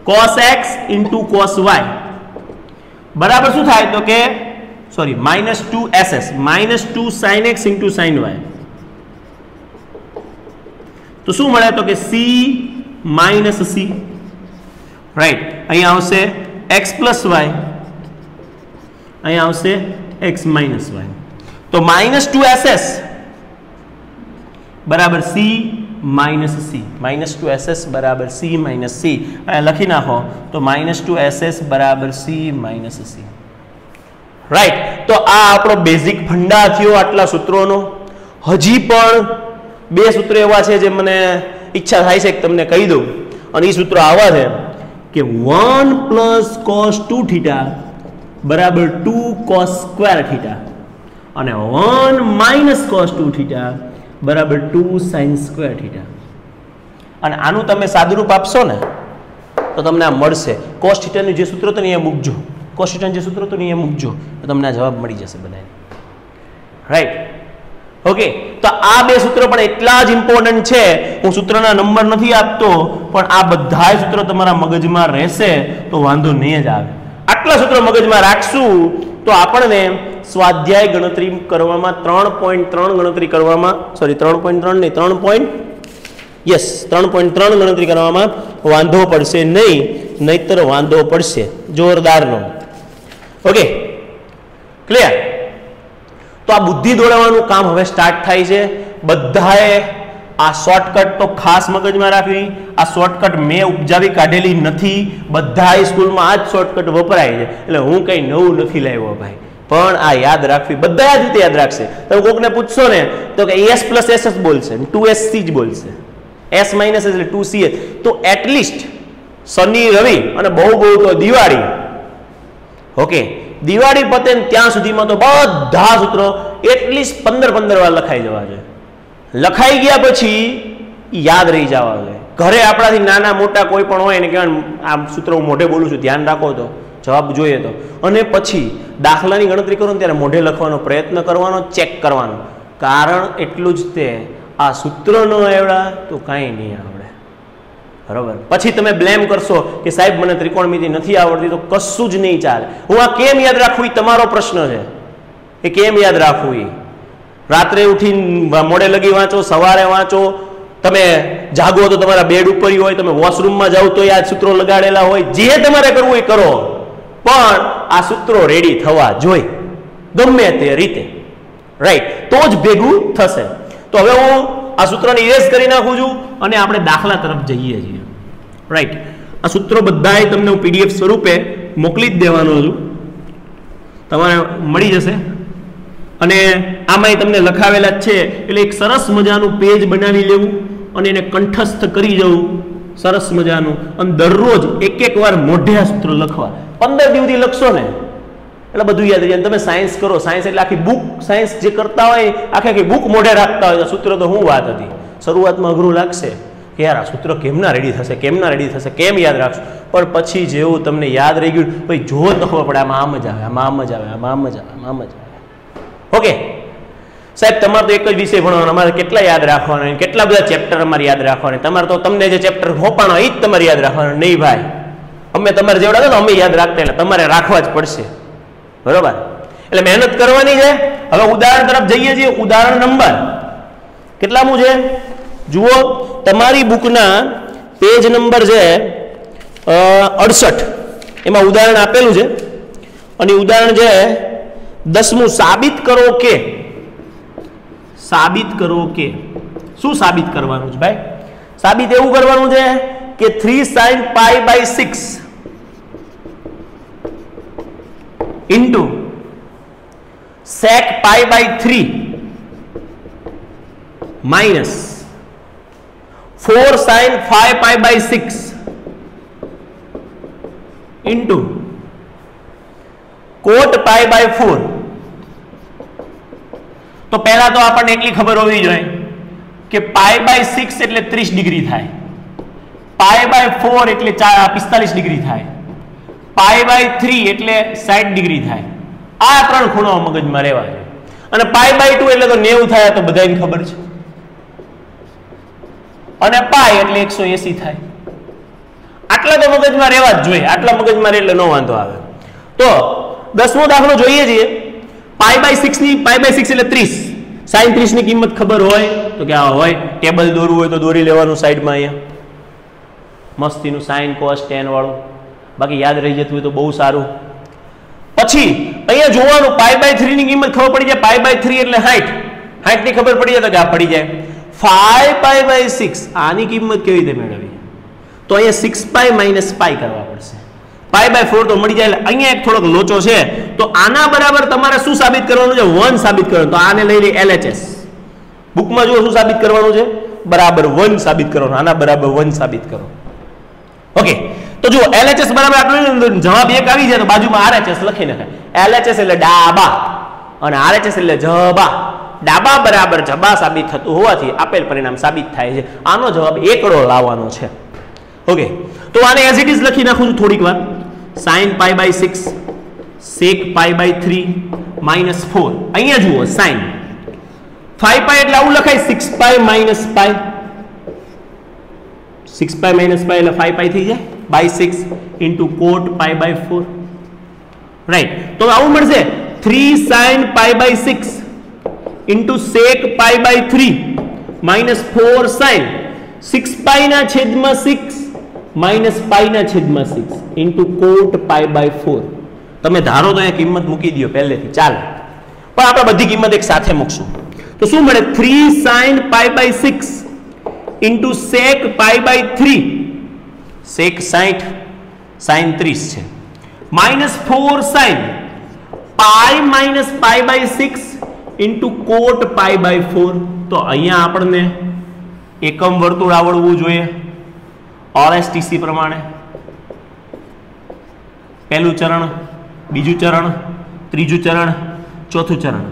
cos x into cos y બરાબર શું થાય? તો કે sorry minus two S S minus two sine x into sine y તો શું મળે તો કે સી માઇનસ સી રાઈટ અહીંયા આવશે એક્સ પ્લસ વાય અહીંયા આવશે એક્સ માઇનસ વાય તો માઇનસ ટુ એસ એસ બરાબર C minus C minus two S S બરાબર સી માઇનસ સી અહીંયા લખી નાખો. તો માઇનસ ટુ એસ એસ બરાબર સી માઇનસ સી રાઈટ તો આ આપણો બેઝિક ફંડા થયો આટલા સૂત્રોનો. હજી પણ બે સૂત્રો એવા છે જે મને ઈચ્છા થાય છે કે તમને કહી દઉં. અને એ સૂત્રો આવા છે કે one plus cos two theta બરાબર ટુ કોસ સ્ક્વેર થીટા અને one minus cos two theta બરાબર ટુ સાઇન સ્ક્વેર થીટા. અને આનું તમે સાદુરૂપ આપશો ને, તો તમને આ મળશે. કોસ થીટાનું જે સૂત્ર હતું ને અહીંયા મૂકજો. કોસ થીટાનું જે સૂત્ર હતું ને મૂકજો. તો તમને આ જવાબ મળી જશે બધાને રાઈટ ઓકે તો આ બે સૂત્રો પણ એટલા જ ઇમ્પોર્ટન્ટ છે. હું સૂત્રના નંબર નથી આપતો, પણ આ બધા સૂત્રો તમારા મગજમાં રહેશે, તો વાંધો નહીં જ આવે. આટલા સૂત્રો મગજમાં રાખશું, તો આપણને સ્વાધ્યાય ગણતરી કરવામાં ત્રણ પોઈન્ટ ત્રણ ગણતરી કરવામાં સોરી ત્રણ પોઈન્ટ ત્રણ નહીં, ત્રણ પોઈન્ટ યસ ત્રણ પોઈન્ટ ત્રણ ગણતરી કરવામાં વાંધો પડશે નહીં, નહીતર વાંધો પડશે. જોરદારનો. ઓકે ક્લિયર તો આ બુદ્ધિ દોડાવવાનું કામ હવે સ્ટાર્ટ થાય છે. બધાએ આ શોર્ટકટ તો ખાસ મગજમાં રાખવી. આ શોર્ટકટ મેં ઉપજાવી કાઢેલી નથી. બધા સ્કૂલમાં આ જ શોર્ટકટ વપરાય છે. એટલે હું કંઈ નવું નથી લાવ્યો ભાઈ. પણ આ યાદ રાખવી. બધા જ રીતે યાદ રાખશે. તમે કોકને પૂછશો ને, તો કે એસ પ્લસ એસ જ બોલશે ટુ એસ સી જ બોલશે. એસ માઇનસ એટલે ટુ સી એસ તો એટલીસ્ટ શનિ, રવિ અને બહુ બહુ તો દિવાળી. ઓકે દિવાળી પતે ત્યાં સુધીમાં તો બધા સૂત્રો એટલીસ્ટ પંદર પંદર વાર લખાઈ જવા છે. લખાઈ ગયા પછી યાદ રહી જવા છે. ઘરે આપણાથી નાના મોટા કોઈ પણ હોય એને કહેવાય આ સૂત્ર હું મોઢે બોલું છું, ધ્યાન રાખો તો, જવાબ જોઈએ તો. અને પછી દાખલાની ગણતરી કરો ને ત્યારે મોઢે લખવાનો પ્રયત્ન કરવાનો, ચેક કરવાનો. કારણ એટલું જ તે, આ સૂત્ર ન આવડા તો કાંઈ નહીં આવડે બરોબર? પછી તમે બ્લેમ કરશો કે સાહેબ, મને ત્રિકોણમિતિ નથી આવડતી, તો કશું જ નહીં ચાલે. હું આ કેમ યાદ રાખવું એ તમારો પ્રશ્ન છે. એ કેમ યાદ રાખવું એ? રાત્રે ઉઠી મોડે લગી વાંચો, સવારે વાંચો. તમે જાગો તો તમારા બેડ ઉપર હોય, તમે વોશરૂમમાં જાઓ તો આ સૂત્રો લગાડેલા હોય. જે તમારે કરવું એ કરો. પણ આ સૂત્રો રેડી થવા જોઈએ. ગમે તે રીતે. રાઈટ તો જ ભેગું થશે. તો હવે હું આ સૂત્રને ઇરેઝ કરી નાખું છું અને આપણે દાખલા તરફ જઈએ છીએ. રાઈટ આ સૂત્રો બધાએ તમને હું પીડીએફ સ્વરૂપે મોકલી જ દેવાનો છું. તમારે મળી જશે. અને આમાંય તમને લખાવેલા જ છે, એટલે એક સરસ મજાનું પેજ બનાવી લેવું અને એને કંઠસ્થ કરી જવું. સરસ મજાનું. અને દરરોજ એક એક વાર મોઢે સૂત્ર લખવા. પંદર દિવસથી લખશો ને? એટલે બધું યાદ રહી તમે સાયન્સ કરો સાયન્સ એટલે આખી બુક સાયન્સ જે કરતા હોય, આખી આખી બુક મોઢે રાખતા હોય. તો સૂત્ર તો શું વાત હતી? શરૂઆતમાં અઘરું લાગશે કે યાર આ સૂત્ર કેમના રેડી થશે, કેમના રેડી થશે, કેમ યાદ રાખશો? પણ પછી જેવું તમને યાદ રહી ગયું ભાઈ જો ન ખબર પડે, આમાં આમ જ આવે, આમાં આમ જ આવે, આમાં આમ જ આવે, આમાં જ આવે. ઓકે સાહેબ, તમારે તો એક જ વિષય ભણવાનો, અમારે કેટલા યાદ રાખવાના કેટલા બધા ચેપ્ટર અમારે યાદ રાખવાના તમારે તો તમને જે ચેપ્ટર હોપાણો એ જ તમારે યાદ રાખવાના નહીં ભાઈ, અમે તમારે જેવડા ને, અમે યાદ રાખતા એટલે તમારે રાખવા જ પડશે. બરોબર? એટલે મહેનત કરવાની છે. હવે ઉદાહરણ તરફ જઈએ છીએ. ઉદાહરણ નંબર. કેટલામું છે? જુઓ, તમારી બુકના પેજ નંબર છે અડસઠ. એમાં ઉદાહરણ આપેલું છે. અને ઉદાહરણ છે, દસમું, સાબિત કરો કે? સાબિત કરો કે? શું સાબિત કરવાનું છે ભાઈ? સાબિત એવું કરવાનું છે કે three sine pi by six into sec pi by 3 minus 4 sin 5 pi by 6 into cot pi by 4 તો પહેલા તો આપણને એટલી ખબર હોવી જોઈએ કે પાઈ બાય સિક્સ એટલે ત્રીસ ડિગ્રી થાય પાઈ બાય ફોર એટલે પિસ્તાલીસ ડિગ્રી થાય પાઈ બાય થ્રી એટલે સાઠ ડિગ્રી થાય. આ ત્રણ ખૂણો મગજમાં રહેવા અને પાઈ બાય ટુ એટલે તો નેવું થાય તો બધાને ખબર છે. અને પાય એટલે એકસો એસી થાય. આટલા તો મગજમાં રહેવા જ જોઈએ. આટલા મગજમાં રહે એટલે નો વાંધો આવે. તો દસમો દાખલો જોઈએ છીએ. પાઈ બાય સિક્સની પાઈ બાય સિક્સ એટલે ત્રીસ. સાઈન ત્રીસની કિંમત ખબર હોય તો કે આ હોય. ટેબલ દોરવું હોય તો દોરી લેવાનું સાઈડમાં અહીંયા. મસ્તીનું સાઈન કોસ ટેન વાળું. બાકી યાદ રહી જતું હોય તો બહુ સારું. પછી અહીંયા જોવાનું પાઈ બાય થ્રી ની કિંમત ખબર પડી જાય. પાઈ બાય થ્રી એટલે હાઈટ હાઈટની ખબર પડી જાય તો આ પડી જાય. ફાઈવ પાઈ બાય સિક્સ આની કિંમત કેવી રીતે મેળવવી તો અહીંયા સિક્સ પાઈ માઇનસ પાઈ કરવા પડશે. પાઈ બાય ફોર તો મળી જાય એટલે અહીંયા એક થોડોક લોચો છે. તો આના બરાબર તમારે શું સાબિત કરવાનું છે? વન સાબિત કરવાનું. તો આને લઈ લે એલએચએસ બુકમાં જુઓ શું સાબિત કરવાનું છે? બરાબર વન સાબિત કરવાનું. આના બરાબર વન સાબિત કરો. ઓકે તો જુઓ એલએચએસ બરાબર આટલું જવાબ એક આવી જાય તો બાજુમાં આરએચએસ લખી નાખાય એલએચએસ એટલે ડાબા અને આરએચએસ એટલે જબા ડાબા બરાબર જબા સાબિત થતું હોવાથી આપેલ પરિણામ સાબિત થાય છે. આનો જવાબ એકડો લાવવાનો છે. ઓકે તો આને એઝ ઇટ ઇઝ લખી નાખું છું થોડીક વાર. Sine pi by six sec pi by three minus four અહીંયા જુઓ સાઇન ફાઈવ પાઈ એટલે આવું લખાય six pi minus pi six pi minus pi એટલે ફાઈવ પાઈ થઈ જાય. By six into cot pi by four right તો આવું મળશે. Three sine pi by six into sec pi by three minus four sine six પાઈના છેદમાં six minus પાઈના છેદમાં six into cot pi by four તમે ધારો તો અહીંયા કિંમત મૂકી દો પહેલેથી. ચાલે. પણ આપણે બધી કિંમત એક સાથે મૂકશું. તો શું મળે? Three sine pi by six into sec pi by three sec સાઠ સાઇન ત્રીસ છે. Minus four sine pi minus pi by six into cot pi by four. તો અહીંયા આપણને એકમ વર્તુળ આવડવું જોઈએ. ઓરએસટીસી પ્રમાણે. પહેલું ચરણ, બીજું ચરણ, ત્રીજું ચરણ, ચોથું ચરણ.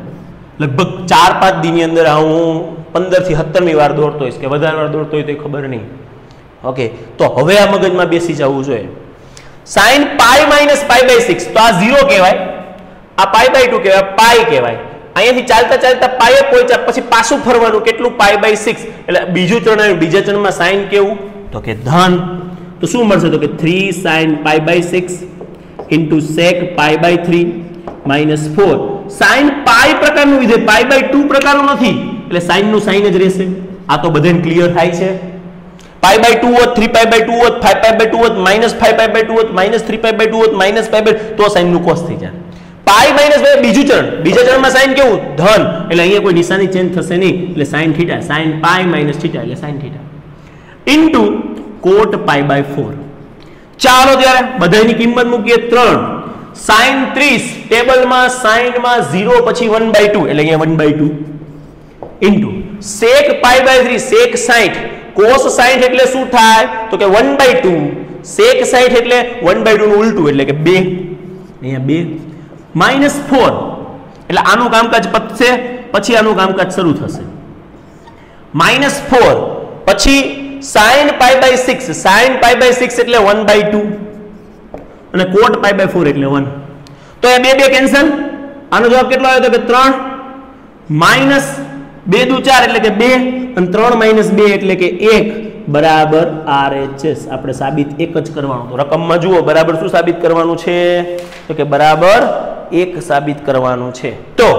લગભગ ચાર પાંચ દિનની અંદર હું પંદરથી સત્તરમી વાર દોડતો હોઈશ કે વધારે વાર દોડતો હોય તો ખબર નહીં. ઓકે તો હવે આ મગજમાં બેસી જવું જોઈએ. Sine pi minus pi by six તો આ ઝીરો કહેવાય. આ પાઈ બાય ટુ કહેવાય પાઈ કહેવાય. અહીંયાથી ચાલતા ચાલતા પાયે પહોંચ્યા, પછી પાછું ફરવાનું, કેટલું પાઈ બાય સિક્સ એટલે બીજું ચરણ આવ્યું બીજા ચરણમાં સાઇન કેવું? તો કે ધન. તો શું મળશે? તો કે three sine pi by six into sec pi by three minus four sine pi પ્રકારનું વિધેય પાઈ બાય ટુ પ્રકારનું નથી. એટલે સાઇનનું સાઇન જ રહેશે. આ તો બધાને ક્લિયર થાય છે. પાઈ બાય ટુ હોત થ્રી પાઈ બાય ટુ હોત ફાઈવ પાઈ બાય ટુ હોત minus five pi by two હોત minus three pi by two હોત માઇનસ ફાઈવ બાય તો સાઇનનું કોસ થઈ જાય પાઈ માઇનસ બે બીજું ચરણ બીજા ચરણમાં સાઇન કેવું ધન એટલે અહીંયા કોઈ નિશાની ચેન્જ થશે નહીં એટલે sine theta sine pi minus theta એટલે sine theta into cot pi by four ચાલો ત્યારે બધાની કિંમત મૂકીએ ત્રણ સાઇન ત્રીસ ટેબલમાં સાઇનમાં ઝીરો પછી વન બાય ટુ એટલે અહીંયા one by two into sec pi by three sec સાઈઠ કોસ સાઠ એટલે શું થાય? તો કે વન બાય ટુ સેક સાઈઠ એટલે વન બાયનું ઉલટું એટલે કે બે. અહીંયા બે. માઇનસ ફોર એટલે આનું કામકાજ પતશે પછી આનું કામકાજ શરૂ થશે. માઇનસ ફોર પછી sine pi by six sine pi by six એટલે વન બાય ટુ અને કોટ પાઈ બાય ફોર એટલે વન તો એ બે બે કેન્સલ આનો જવાબ કેટલો આવ્યો તો કે ત્રણ? માઇનસ બે દુ ચાર એટલે કે બે અને ત્રણ માઇનસ બે એટલે કે એક. બરાબર આર આપણે સાબિત એક જ કરવાનું. તો રકમમાં જુઓ, બરાબર શું સાબિત કરવાનું છે? તો કે બરાબર એક સાબિત કરવાનું છે. તો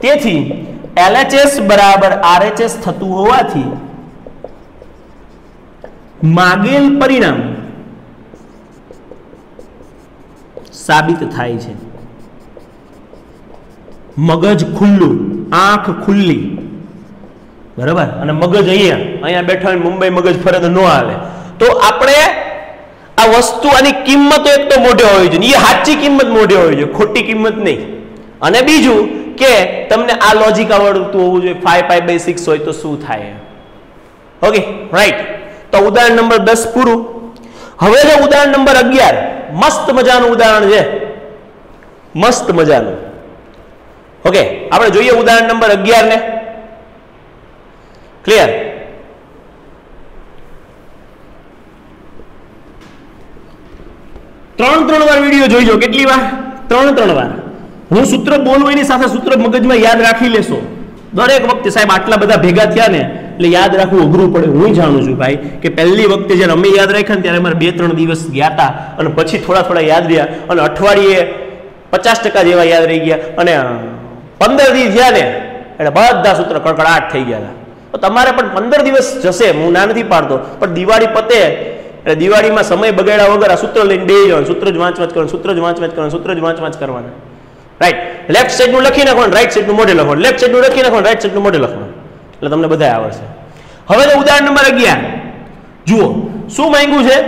તેથી એલએચએસ બરાબર આરએચએસ થતું હોવાથી માગેલ પરિણામ સાબિત થાય છે. મગજ ખુલ્લું, આંખ ખુલ્લી. બરાબર? અને મગજ અહીંયા અહીંયા બેઠા હોય મુંબઈ મગજ ફરે તો ન આવે. તો આપણે આ વસ્તુ, આની કિંમત એક તો મોઢે હોવી જોઈએ એ સાચી કિંમત મોઢે હોવી જોઈએ, ખોટી કિંમત નહીં. અને બીજું કે તમને આ લોજિક આવડતું હોવું જોઈએ ફાઈવ ફાઈવ બાય સિક્સ હોય તો શું થાય? ઓકે રાઈટ તો ઉદાહરણ નંબર દસ પૂરું. હવે જો ઉદાહરણ નંબર અગિયાર, મસ્ત મજાનું ઉદાહરણ છે. મસ્ત મજાનું. ઓકે આપણે જોઈએ ઉદાહરણ નંબર અગિયાર ને ક્લિયર ત્રણ ત્રણ વાર વીડિયો જોઈજો. કેટલી વાર? ત્રણ ત્રણ વાર. હું સૂત્ર બોલું સાથે સૂત્ર મગજમાં યાદ રાખી લેશો. દરેક વખતે સાહેબ આટલા બધા ભેગા થયા ને, એટલે યાદ રાખવું અઘરું પડે. હું જાણું છું ભાઈ કે પહેલી વખતે જ્યારે અમે યાદ રાખ્યા ને, ત્યારે અમારે બે, ત્રણ દિવસ ગયા હતા અને પછી થોડા થોડા યાદ રહ્યા. અને અઠવાડિયે પચાસ ટકા જેવા યાદ રહી ગયા. અને પંદર દિવસ થયા ને, એટલે બધા સૂત્ર કડકડાટ થઈ ગયા હતા. તો તમારે પણ પંદર દિવસ જશે, હું ના નથી પાડતો. પણ દિવાળી પતે, એટલે દિવાળીમાં સમય બગાડ્યા વગર આ સૂત્ર લઈને બે જવાનું સૂત્ર જ વાંચ વાંચ કરવાનું, સૂત્ર જ વાંચ વાંચ કરવાનું, સૂત્ર જ વાંચ વાંચ કરવાના. રાઈટ લેફ્ટ સાઈડનું લખી નાખવાનું રાઈટ સાઈડનું મોઢે લખવાનું. લેફ્ટ સાઈડનું લખી નાખવાનું રાઈટ સાઈડનું મોઢે લખવાનું. એટલે તમને બધા આવડશે. હવે તો ઉદાહરણ નંબર અગિયાર. જુઓ, શું માંગ્યું છે?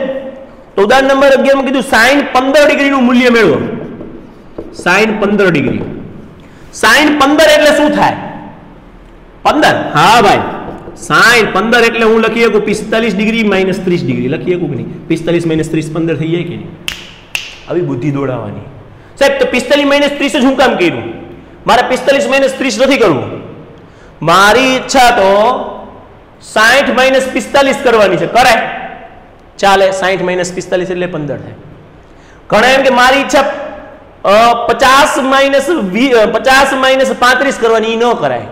તો ઉદાહરણ નંબર અગિયારમાં કીધું, સાઈન પંદર ડિગ્રીનું મૂલ્ય મેળવો. સાઈન પંદર ડિગ્રી. સાઈન પંદર એટલે શું થાય? પંદર? હા ભાઈ. સાઈન પંદર એટલે હું લખી શકું? પિસ્તાલીસ ડિગ્રી માઇનસ ત્રીસ ડિગ્રી. લખી શકું કે નહીં? પિસ્તાલીસ માઇનસ ત્રીસ, પંદર થઈ જાય કે નહીં? આવી બુદ્ધિ દોડાવવાની સાહેબ, તો પિસ્તાલીસ માઇનસ ત્રીસ જ હું કામ કર્યું? મારે પિસ્તાલીસ માઇનસ ત્રીસ નથી કરવું. મારી ઈચ્છા તો સાઠ માઇનસ પિસ્તાલીસ કરવાની છે. કરાય ચાલે સાઠ માઇનસ પિસ્તાલીસ એટલે પંદર થાય. ઘણા એમ કે મારી ઈચ્છા પચાસ માઇનસ પચાસ માઇનસ પાંત્રીસ કરવાની. ન કરાય.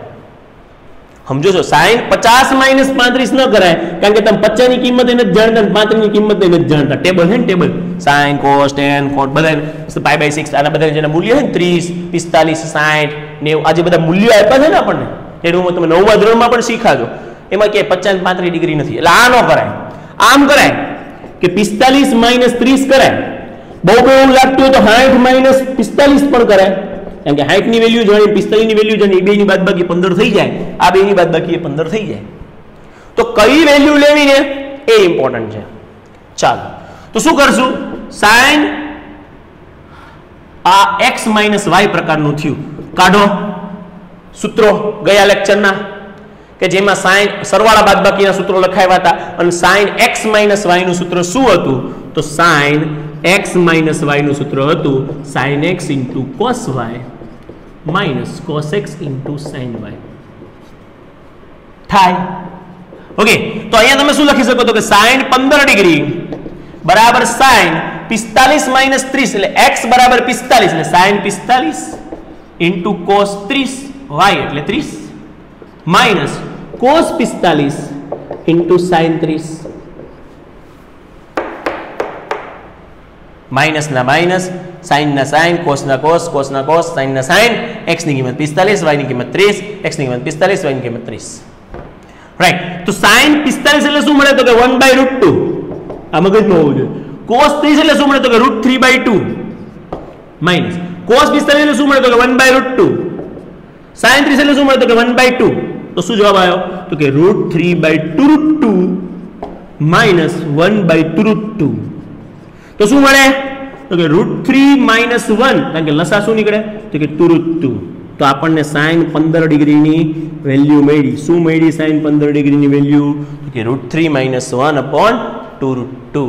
સમજો છો? સાઈન પચાસ, માઇનસ પાંત્રીસ ન કરાય. કારણ કે તમે પચાસની કિંમત એને જ જાણતા પાંત્રીસની કિંમત એને જ જાણતા. ટેબલ છે ને table sine cos tan cot બધા પાઈ બાય સિક્સ આના બધા જેના મૂલ્ય હે ને ત્રીસ, પિસ્તાલીસ સાઠ નેવું, આ જે બધા મૂલ્યો આપ્યા છે ને આપણને એનું હું તમે નવમા ધોરણમાં પણ શીખાજો. એમાં કે પચાસ, પાંત્રીસ ડિગ્રી નથી. એટલે આ ન કરાય. આમ કરાય કે પિસ્તાલીસ, માઇનસ ત્રીસ કરાય. બહુ બહુ લાગતું હોય તો સાઠ માઇનસ પિસ્તાલીસ પણ કરાય. કેમ કે હાઈટની વેલ્યુ જાણી પિસ્તાલીસની વેલ્યુ જાણી બે ની બાદ બાકી પંદર થઈ જાય. આ બે ની બાદ બાકી એ પંદર થઈ જાય. તો કઈ વેલ્યુ લેવી ને એ ઇમ્પોર્ટન્ટ છે. ચાલો. તો શું કરશું? સાઈન આ એક્સ માઇનસ વાય પ્રકારનું થયું. કાઢો. સૂત્રો ગયા લેક્ચરના કે જેમાં સાઈન સરવાળા બાદબાકીના સૂત્રો લખાયા હતા. અને સાઈન એક્સ માઇનસ વાયનું સૂત્ર શું હતું? તો સાઈન એક્સ માઇનસ વાયનું સૂત્ર હતું sine x into cos y minus cos x into sine y થાય. ઓકે તો અહીંયા તમે શું લખી શકો તો કે સાઈન પંદર ડિગ્રી બરાબર સાઈન પિસ્તાલીસ માઇનસ ત્રીસ એટલે એક્સ બરાબર પિસ્તાલીસ એટલે સાઈન પિસ્તાલીસ ઇન્ટુ કોસ ત્રીસ વાય એટલે ત્રીસ માઇનસ કોસ પિસ્તાલીસ ઇન્ટુ સાઈન ત્રીસ. માઇનસ ના માઇનસ સાઇનના ના સાઈન કોસ ના કોસ કોસ ના કોસ સાઈન ના સાઈન એક્સની કિંમત પિસ્તાલીસ વાયની કિંમત ત્રીસ એક્સની કિંમત પિસ્તાલીસ વાયની કિંમત ત્રીસ રાઈટ તો સાઇન પિસ્તાલીસ એટલે શું મળે તો કે વન બાય રૂટ ટુ આ મગજમાં હોવું જોઈએ કોસ ત્રીસ એટલે શું મળે તો કે root three by two minus cos પિસ્તાલીસ એટલે શું મળે તો કે one by root two sine ત્રીસ એટલે શું મળે તો કે વન બાય ટુ તો શું જવાબ આવ્યો તો કે root three by two root two minus one by two root two તો શું મળે? તો કે રૂટ થ્રી માઇનસ વન કારણ કે લસા શું નીકળે? તો કે તુરુતુ તો. આપણને સાઈન પંદર ડિગ્રીની વેલ્યુ મળી. શું મળી સાઈન પંદર ડિગ્રીની વેલ્યુ કે root three minus one upon two root two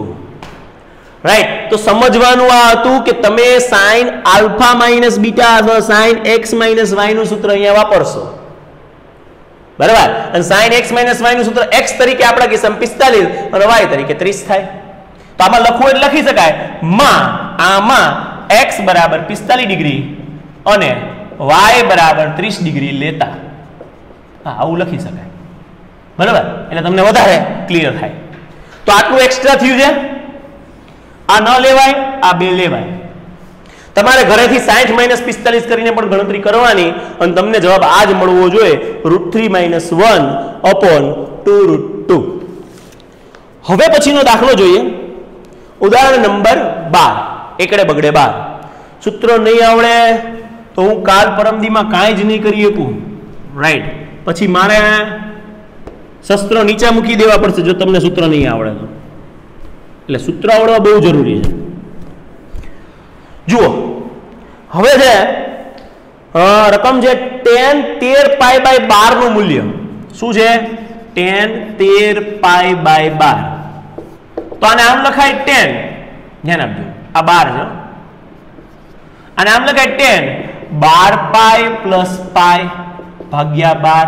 right તો સમજવાનું આ હતું કે તમે સાઈન આલ્ફા માઇનસ બીટા અથવા સાઈન એક્સ માઇનસ વાયનું સૂત્ર અહીંયા વાપરશો. બરાબર? અને સાઈન એક્સ માઇનસ વાયનું સૂત્ર એક્સ તરીકે આપણા કિસ્સામાં પિસ્તાલીસ અને વાય તરીકે ત્રીસ થાય. તો આમાં લખવું એટલે લખી શકાય. માં, આમાં એક્સ બરાબર પિસ્તાલીસ ડિગ્રી અને વાય બરાબર ત્રીસ ડિગ્રી લેતા. હા, આવું લખી શકાય. બરાબર? એટલે તમને વધારે ક્લિયર થાય. તો આટલું એક્સ્ટ્રા થયું છે. આ ન લેવાય, આ બે લેવાય. તમારે ઘરેથી સાઠ માઇનસ પિસ્તાલીસ કરીને પણ ગણતરી કરવાની અને તમને જવાબ આ જ મળવો જોઈએ. Root three minus one upon two root two હવે પછીનો દાખલો જોઈએ. ઉદાહરણ નંબર બાર. એકડે બગડે બાર. સૂત્ર નહીં આવડે તો હું કાલ પરમદીમાં કાંઈ જ નહીં કરી શકું. રાઈટ પછી મારે શસ્ત્ર નીચે મૂકી દેવા પડશે જો તમને સૂત્ર નહીં આવડે તો. એટલે સૂત્ર આવડવા બહુ જરૂરી છે. જુઓ. હવે છે રકમ છે ટેન તેર પાય બાય બારનું મૂલ્ય. શું છે? ટેન તેર પાય બાય બાર. તો આને આમ લખાય ટેન. ધ્યાન આપજો. આ બાર છે. અને આમ લખાય ટેન. બાર પાય પ્લસ પાય ભાગ્યા બાર.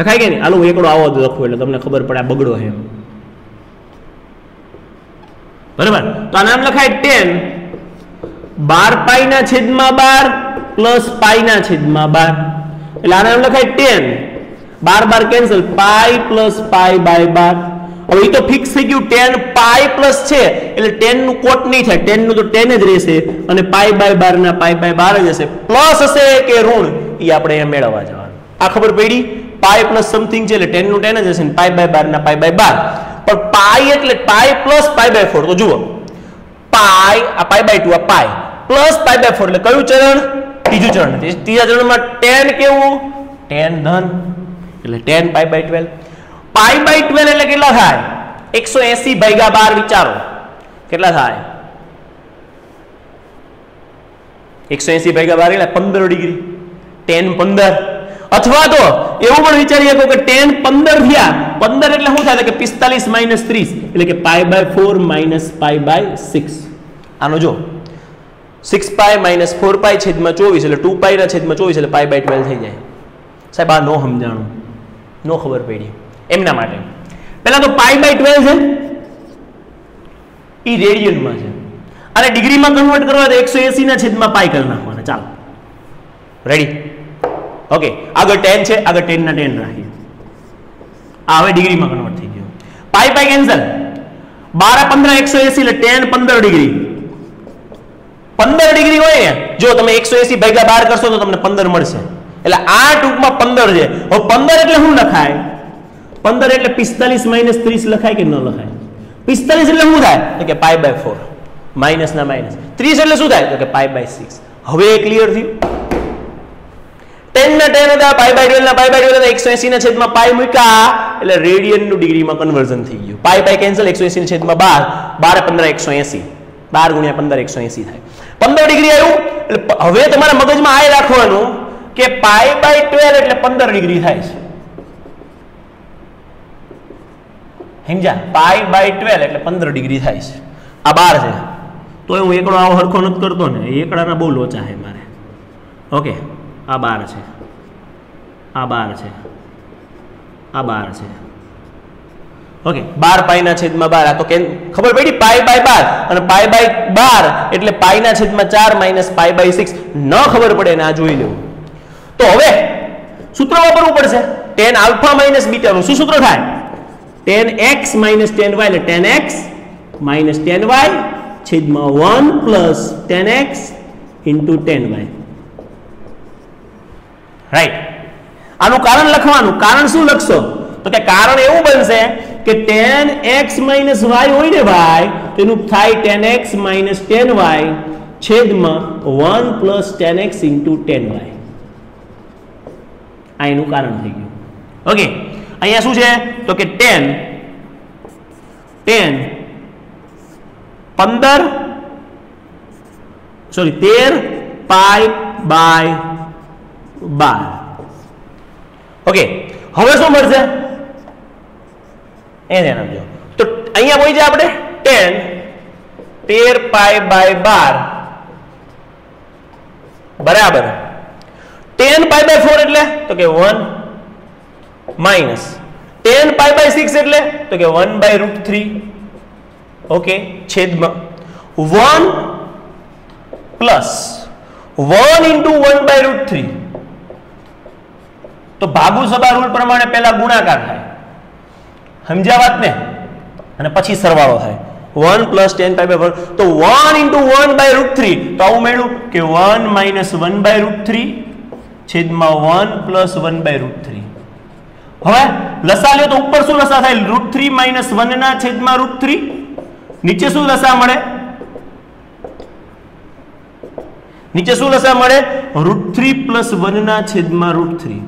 લખાય કે નહીં? આલું એકડો આવો જ લખવું એટલે તમને ખબર પડે આ બગડો છે બરાબર? તો આ નામ લખાય ટેન. બાર પાઈના છેદમાં બાર પ્લસ પાઈના છેદમાં બાર. એટલે આ નામ લખાય ટેન. બાર બાર cancel. Pi plus pi by બાર. હવે એ તો ફિક્સ થઈ ગયું. ટેન પાય પ્લસ છે. એટલે ટેનનું કોટ નહીં થાય. ટેનનું તો ટેન જ રહેશે. અને પાય બાય બાર ના પાય બાય બાર જ હશે. પ્લસ હશે કે ઋણ? એ આપણે અહીંયા મેળવવા જવાનું. આ ખબર પડી? પાય પ્લસ સમથિંગ છે એટલે ટેનનું ટેન જ હશે પાઈ બાય બાર ના પાય બાય બાર. પણ પાય એટલે pi plus pi by four તો જુઓ. પાય આ પાય બાય ટુ આ pi plus pi by four એટલે કયું ચરણ? ત્રીજું ચરણ. ત્રીજા ચરણમાં ટેન કેવું? ટેન ધન એટલે tan pi by twelve pi by twelve એટલે કેટલા થાય? એકસો એસી ભાગ્યા બાર વિચારો. કેટલા થાય? એકસો એસી ભાગ્યા બાર એટલે પંદર ડિગ્રી. ટેન પંદર. અથવા તો એવું પણ વિચારી શકો કે ટેન પંદર થયા, પંદર એટલે શું થાય? કે પિસ્તાલીસ માઇનસ ત્રીસ, એટલે કે pi by four minus pi by six આનો જો six pi minus four pi છેદમાં ચોવીસ, એટલે ટુ પાઈના છેદમાં ચોવીસ, એટલે પાઈ બાય ટ્વેલ્વ થઈ જાય. સાહેબ, આ નો સમજાણું. નો ખબર પડી. એમના માટે. પહેલા તો પાઈ બાય ટ્વેલ્વ છે. એ રેડિયનમાં છે. અને ડિગ્રીમાં કન્વર્ટ કરવા તો એકસો એસી ના છેદમાં પાઈ કરી નાખવાના. ચાલો. રેડી ઓકે આગળ ટેન છે. આગળ ટેન ના ટેન રાખીએ. આ હવે ડિગ્રીમાં કન્વર્ટ થઈ ગયું. પાઈ પાઈ કેન્સલ બાર પંદર એકસો એસી એટલે ટેન પંદર ડિગ્રી. પંદર ડિગ્રી હોય ને, જો તમે એકસો એસી ભાગ્યા બાર કરશો તો તમને પંદર મળશે. એટલે આ ટૂંકમાં પંદર છે. હવે પંદર એટલે શું લખાય? પંદર એટલે પિસ્તાલીસ માઇનસ ત્રીસ લખાય કે ન લખાય? પિસ્તાલીસ એટલે શું થાય? તો કે પાય બાય ફોર માઇનસ ના માઇનસ ત્રીસ એટલે શું થાય? તો કે પાય બાય સિક્સ હવે ક્લિયર થયું? ટેન ટેન હતા પાય બાય પાઈ બાય એકસો એસી ના છેદમાં પાઈ મૂક્યા. એટલે રેડિયન ડિગ્રીમાં કન્વર્ઝન થઈ ગયું. પાય પાઈ કેન્સલ એકસો એસી છેદમાં બાર. બાર પંદર, એકસો એસી બાર ગુણ્યા પંદર, એકસો એસી થાય. પંદર ડિગ્રી આવ્યું? એટલે હવે તમારા મગજમાં આ રાખવાનું કે પાઈ બાય ટ્વેલ્વ એટલે પંદર ડિગ્રી થાય છે. સમજ્યા? પાઈ બાય ટ્વેલ્વ એટલે પંદર ડિગ્રી થાય છે. આ બાર છે. તો હું એકડો આવો હરખો નથી કરતો ને એકડાના બહુ લોચા છે મારે. ઓકે, આ બાર છે. આ બાર છે. આ બાર છે. ઓકે, બાર પાઈના છેદમાં બાર. આ તો કેમ? ખબર પડી? પાઈ બાય બાર. અને પાઈ બાય બાર એટલે પાઈના છેદમાં ચાર માઇનસ પાઈ બાય સિક્સ ન ખબર પડે ને, આ જોઈ લેવું. તો હવે સૂત્ર વાપરવું પડશે. ટેન આલ્ફા માઇનસ બીટાનું શું સૂત્ર થાય? Tan x minus tan y એટલે tan x minus tan y છેદમાં one plus tan x into tan y right આનું કારણ લખવાનું? કારણ શું લખશો? તો કે કારણ એવું બનશે કે ટેન એક્સ માઇનસ વાય હોય ને ભાઈ તેનું થાય tan x minus tan y છેદમાં one plus tan x into tan y. આ એનું કારણ થઈ ગયું. ઓકે? અહીંયા શું છે તો કે ટેન ટેન પંદર સોરી તેર પાય બાય બાર ઓકે હવે શું મળશે એ ધ્યાન આપજો તો અહીંયા બોલી જાય આપણે ટેન તેર પાય બાય બાર બરાબર ટેન પાય બાય ફોર એટલે તો કે one minus tan pi by six એટલે તો કે one by root three. Okay, છેદમાં. One plus one into one by root three. તો ભાગુ સભા રૂલ પ્રમાણે પહેલા ગુણાકાર થાય. સમજ્યા વાત ને અને પછી સરવાળો થાય. One plus tan pi by તો one into one by root three. તો આવું મેળવું કે one minus one by root three છેદમાં one plus one by root three. હવે લસા લ્યો તો ઉપર શું લસા થાય? રૂટ થ્રી માઇનસ વન ના છેદમાં રૂટ થ્રી. નીચે શું લસા મળે? નીચે શું લસા મળે? રૂટ થ્રી પ્લસ વન ના છેદમાં root three.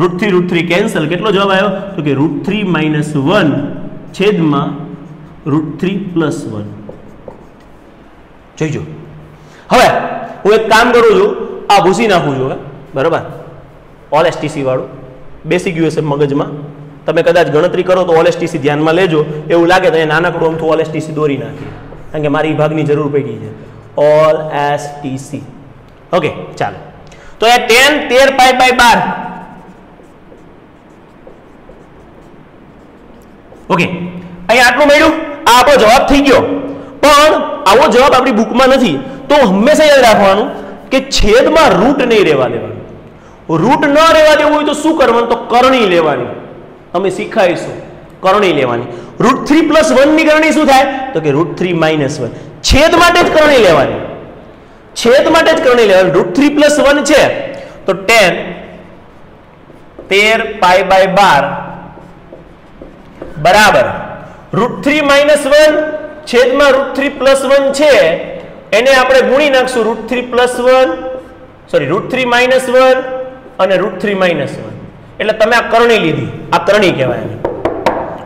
Root three root three cancel. કેટલો જવાબ આવ્યો? તો કે રૂટ થ્રી માઇનસ વન છેદમાં રૂટ થ્રી પ્લસ વન. જોઈજો હવે હું એક કામ કરું છું. આ ભૂસી નાખું છું હવે બરાબર? ઓલ એસટીસી વાળું. બેસિક હશે મગજમાં. તમે કદાચ ગણતરી કરો તો ઓલ એસટીસી ધ્યાનમાં લેજો. એવું લાગે તો એ નાનકડું અમથું ઓલેસ્ટીસી દોરી નાખીએ કારણ કે મારી ભાગની જરૂર પડી છે. ઓલ એસટીસી ઓકે ચાલો. તો એ ટેન, તેર પાઈ બાય બાર. ઓકે અહીંયા આટલું મળ્યું? આ આપણો જવાબ થઈ ગયો. પણ આવો જવાબ આપણી બુકમાં નથી. તો હંમેશા યાદ રાખવાનું કે છેદમાં રૂટ નહીં રહેવા દેવાનું. રૂટ ન રહેવા દેવું હોય તો શું કરવાનું? તો કરણી લેવાની. અમે શીખાઈશું. કરણી લેવાની. રૂટ થ્રી પ્લસ વનની કરણી શું થાય? તો કે રૂટ થ્રી માઇનસ વન. છેદ માટે જ કરણી લેવાની. છેદ માટે જ કરણી લેવાની. રૂટ થ્રી પ્લસ વન છે, તો ટેન તેર પાય બાય બાર. બરાબર. રૂટ થ્રી માઇનસ વન છેદમાં રૂટ થ્રી પ્લસ વન છે, એને આપણે ગુણી નાખશું. Root three plus one, sorry, root three minus one અને રૂટ થ્રી માઇનસ વન એટલે તમે આ કરણી લીધી. આ કરણી કહેવાય એને.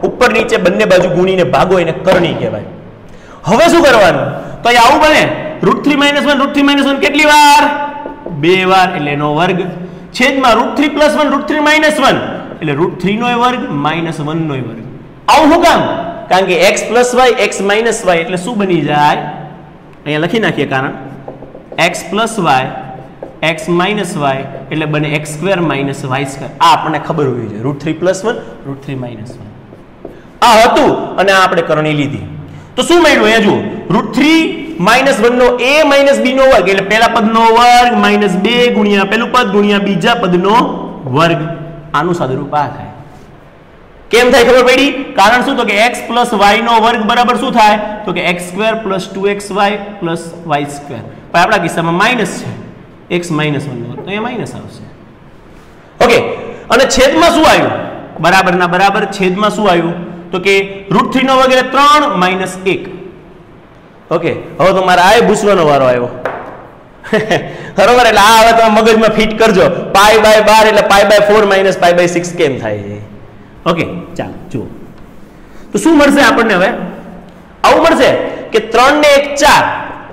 ઉપર નીચે બંને બાજુ ગુણીને ભાગો એને કરણી કહેવાય. હવે શું કરવાનું? તો અહીં આવું બને. Root three minus one root three minus one કેટલી વાર? બે વાર, એટલે એનો વર્ગ. છેદમાં root three plus one root three minus one એટલે રૂટ થ્રી નો વર્ગ માઇનસ વન નો વર્ગ. આવું શું કામ? કારણ કે x plus y x minus y એટલે શું બની જાય? અહીંયા લખી નાખીએ કારણ. X plus y x minus y એટલે બને x square minus y square આ આપણને ખબર હોવી જોઈએ. Root three plus one root three minus one આ હતું અને આ આપણે કરણી લીધી. તો શું મળ્યું? અહીંયા જુઓ. રૂટ થ્રી માઇનસ વન નો એ માઇનસ બી નો વર્ગ. એટલે પહેલા પદનો વર્ગ માઇનસ બે ગુણ્યા પેલું પદ ગુણ્યા બીજા પદનો વર્ગ. આનું સાદુરૂપ આ થાય. કેમ થાય ખબર પડી? કારણ શું? તો કે x પ્લસ વાય નો વર્ગ બરાબર શું થાય? તો કે x square plus two x y plus y square પણ આપણા કિસ્સામાં માઇનસ છે. એક્સ માઇનસ વન તો અહીંયા માઇનસ આવશે. ઓકે અને છેદમાં શું આવ્યું? બરાબરના બરાબર છેદમાં શું આવ્યું? તો કે રૂટ થ્રી નો વર્ગ ત્રણ માઇનસ એક. ઓકે હવે તો મારા આ ભૂસવાનો વારો આવ્યો. *laughs* બરોબર, એટલે આ હવે તમે મગજમાં ફિટ કરજો. પાય બાય બાર એટલે pi by four minus pi by six કેમ થાય છે? ઓકે ચાલો, જુઓ. તો શું મળશે આપણને હવે? આવું મળશે કે ત્રણ ને એક ચાર.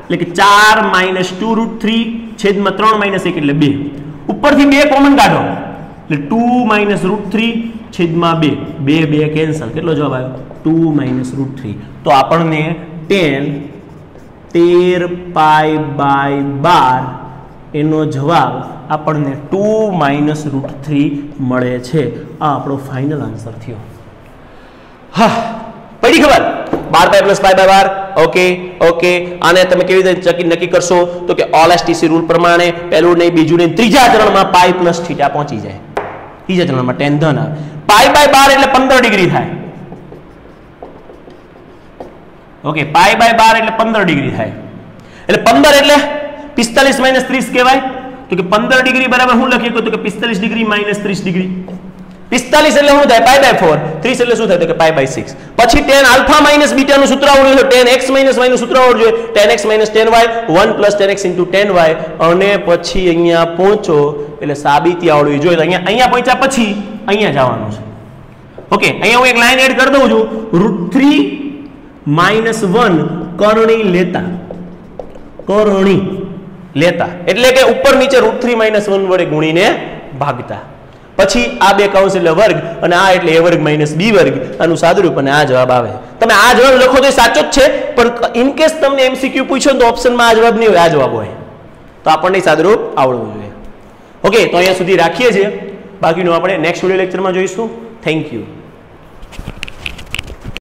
એટલે કે ચાર માઇનસ ટુ રૂટ થ્રી છેદમાં ત્રણ માઇનસ એક એટલે બે. ઉપરથી બે કોમન કાઢો. એટલે ટુ માઇનસ રૂટ થ્રી છેદમાં બે. બે બે કેન્સલ. કેટલો જવાબ આવ્યો? Two minus root three. તો આપણને ટેન તેર પાય બાય બાર એનો જવાબ આપણને ટુ માઇનસ રૂટ થ્રી મળે છે. આ આપણો ફાઇનલ આન્સર થયો. હા, પડી ખબર? બાર પાય પ્લસ પાય બાય બાર. ઓકે ઓકે અને તમે કેવી રીતે નક્કી કરશો? તો કે ઓલ એસટીસી રૂલ પ્રમાણે પહેલું નહીં બીજું નહીં ત્રીજા ચરણમાં પાય પ્લસ થીટા પહોંચી જાય. ત્રીજા ચરણમાં ટેન ધન પાય બાય બાર એટલે પંદર ડિગ્રી થાય. ઓકે પાય બાય બાર એટલે પંદર ડિગ્રી થાય. એટલે પંદર એટલે પિસ્તાલીસ માઇનસ ત્રીસ કહેવાય. તો કે પંદર ડિગ્રી બરાબર હું લખીએ તો કે પિસ્તાલીસ ડિગ્રી માઇનસ ત્રીસ ડિગ્રી. પિસ્તાલીસ એટલે શું થાય? પાય બાય ફોર ત્રીસ એટલે શું થાય? તો કે પાય બાય સિક્સ પછી ટેન આલ્ફા માઇનસ બીટાનું સૂત્ર આવડ્યું છે. ટેન એક્સ માઇનસ વાયનું સૂત્ર આવડવું જોઈએ tan x minus tan y one plus tan x into tan y અને પછી અહીંયા પહોંચો. એટલે સાબિતી આવડવી જોઈએ. અહીંયા અહીંયા પહોંચ્યા પછી અહીંયા જવાનું છે. ઓકે અહીંયા હું એક લાઈન એડ કરી દઉં છું. રૂટ થ્રી માઇનસ વન કરણી લેતા. કરણી લેતા. એટલે કે ઉપર નીચે રૂટ થ્રી માઇનસ વન વડે ગુણીને ભાગતા. પછી આ બે કૌંસ એટલે વર્ગ અને આ એટલે એ વર્ગ માઇનસ બી વર્ગ, આનું સાદુરૂપ અને આ જવાબ આવે. તમે આ જવાબ લખો તો એ સાચો જ છે, પણ ઇન કેસ તમને એમસીક્યુ પૂછો તો ઓપ્શનમાં આ જવાબ નહીં હોય, આ જવાબ હોય. તો આપણને સાદુરૂપ આવડવું જોઈએ. ઓકે તો અહીંયા સુધી રાખીએ છીએ. બાકીનું આપણે નેક્સ્ટ વીડિયો લેક્ચરમાં જોઈશું. Thank you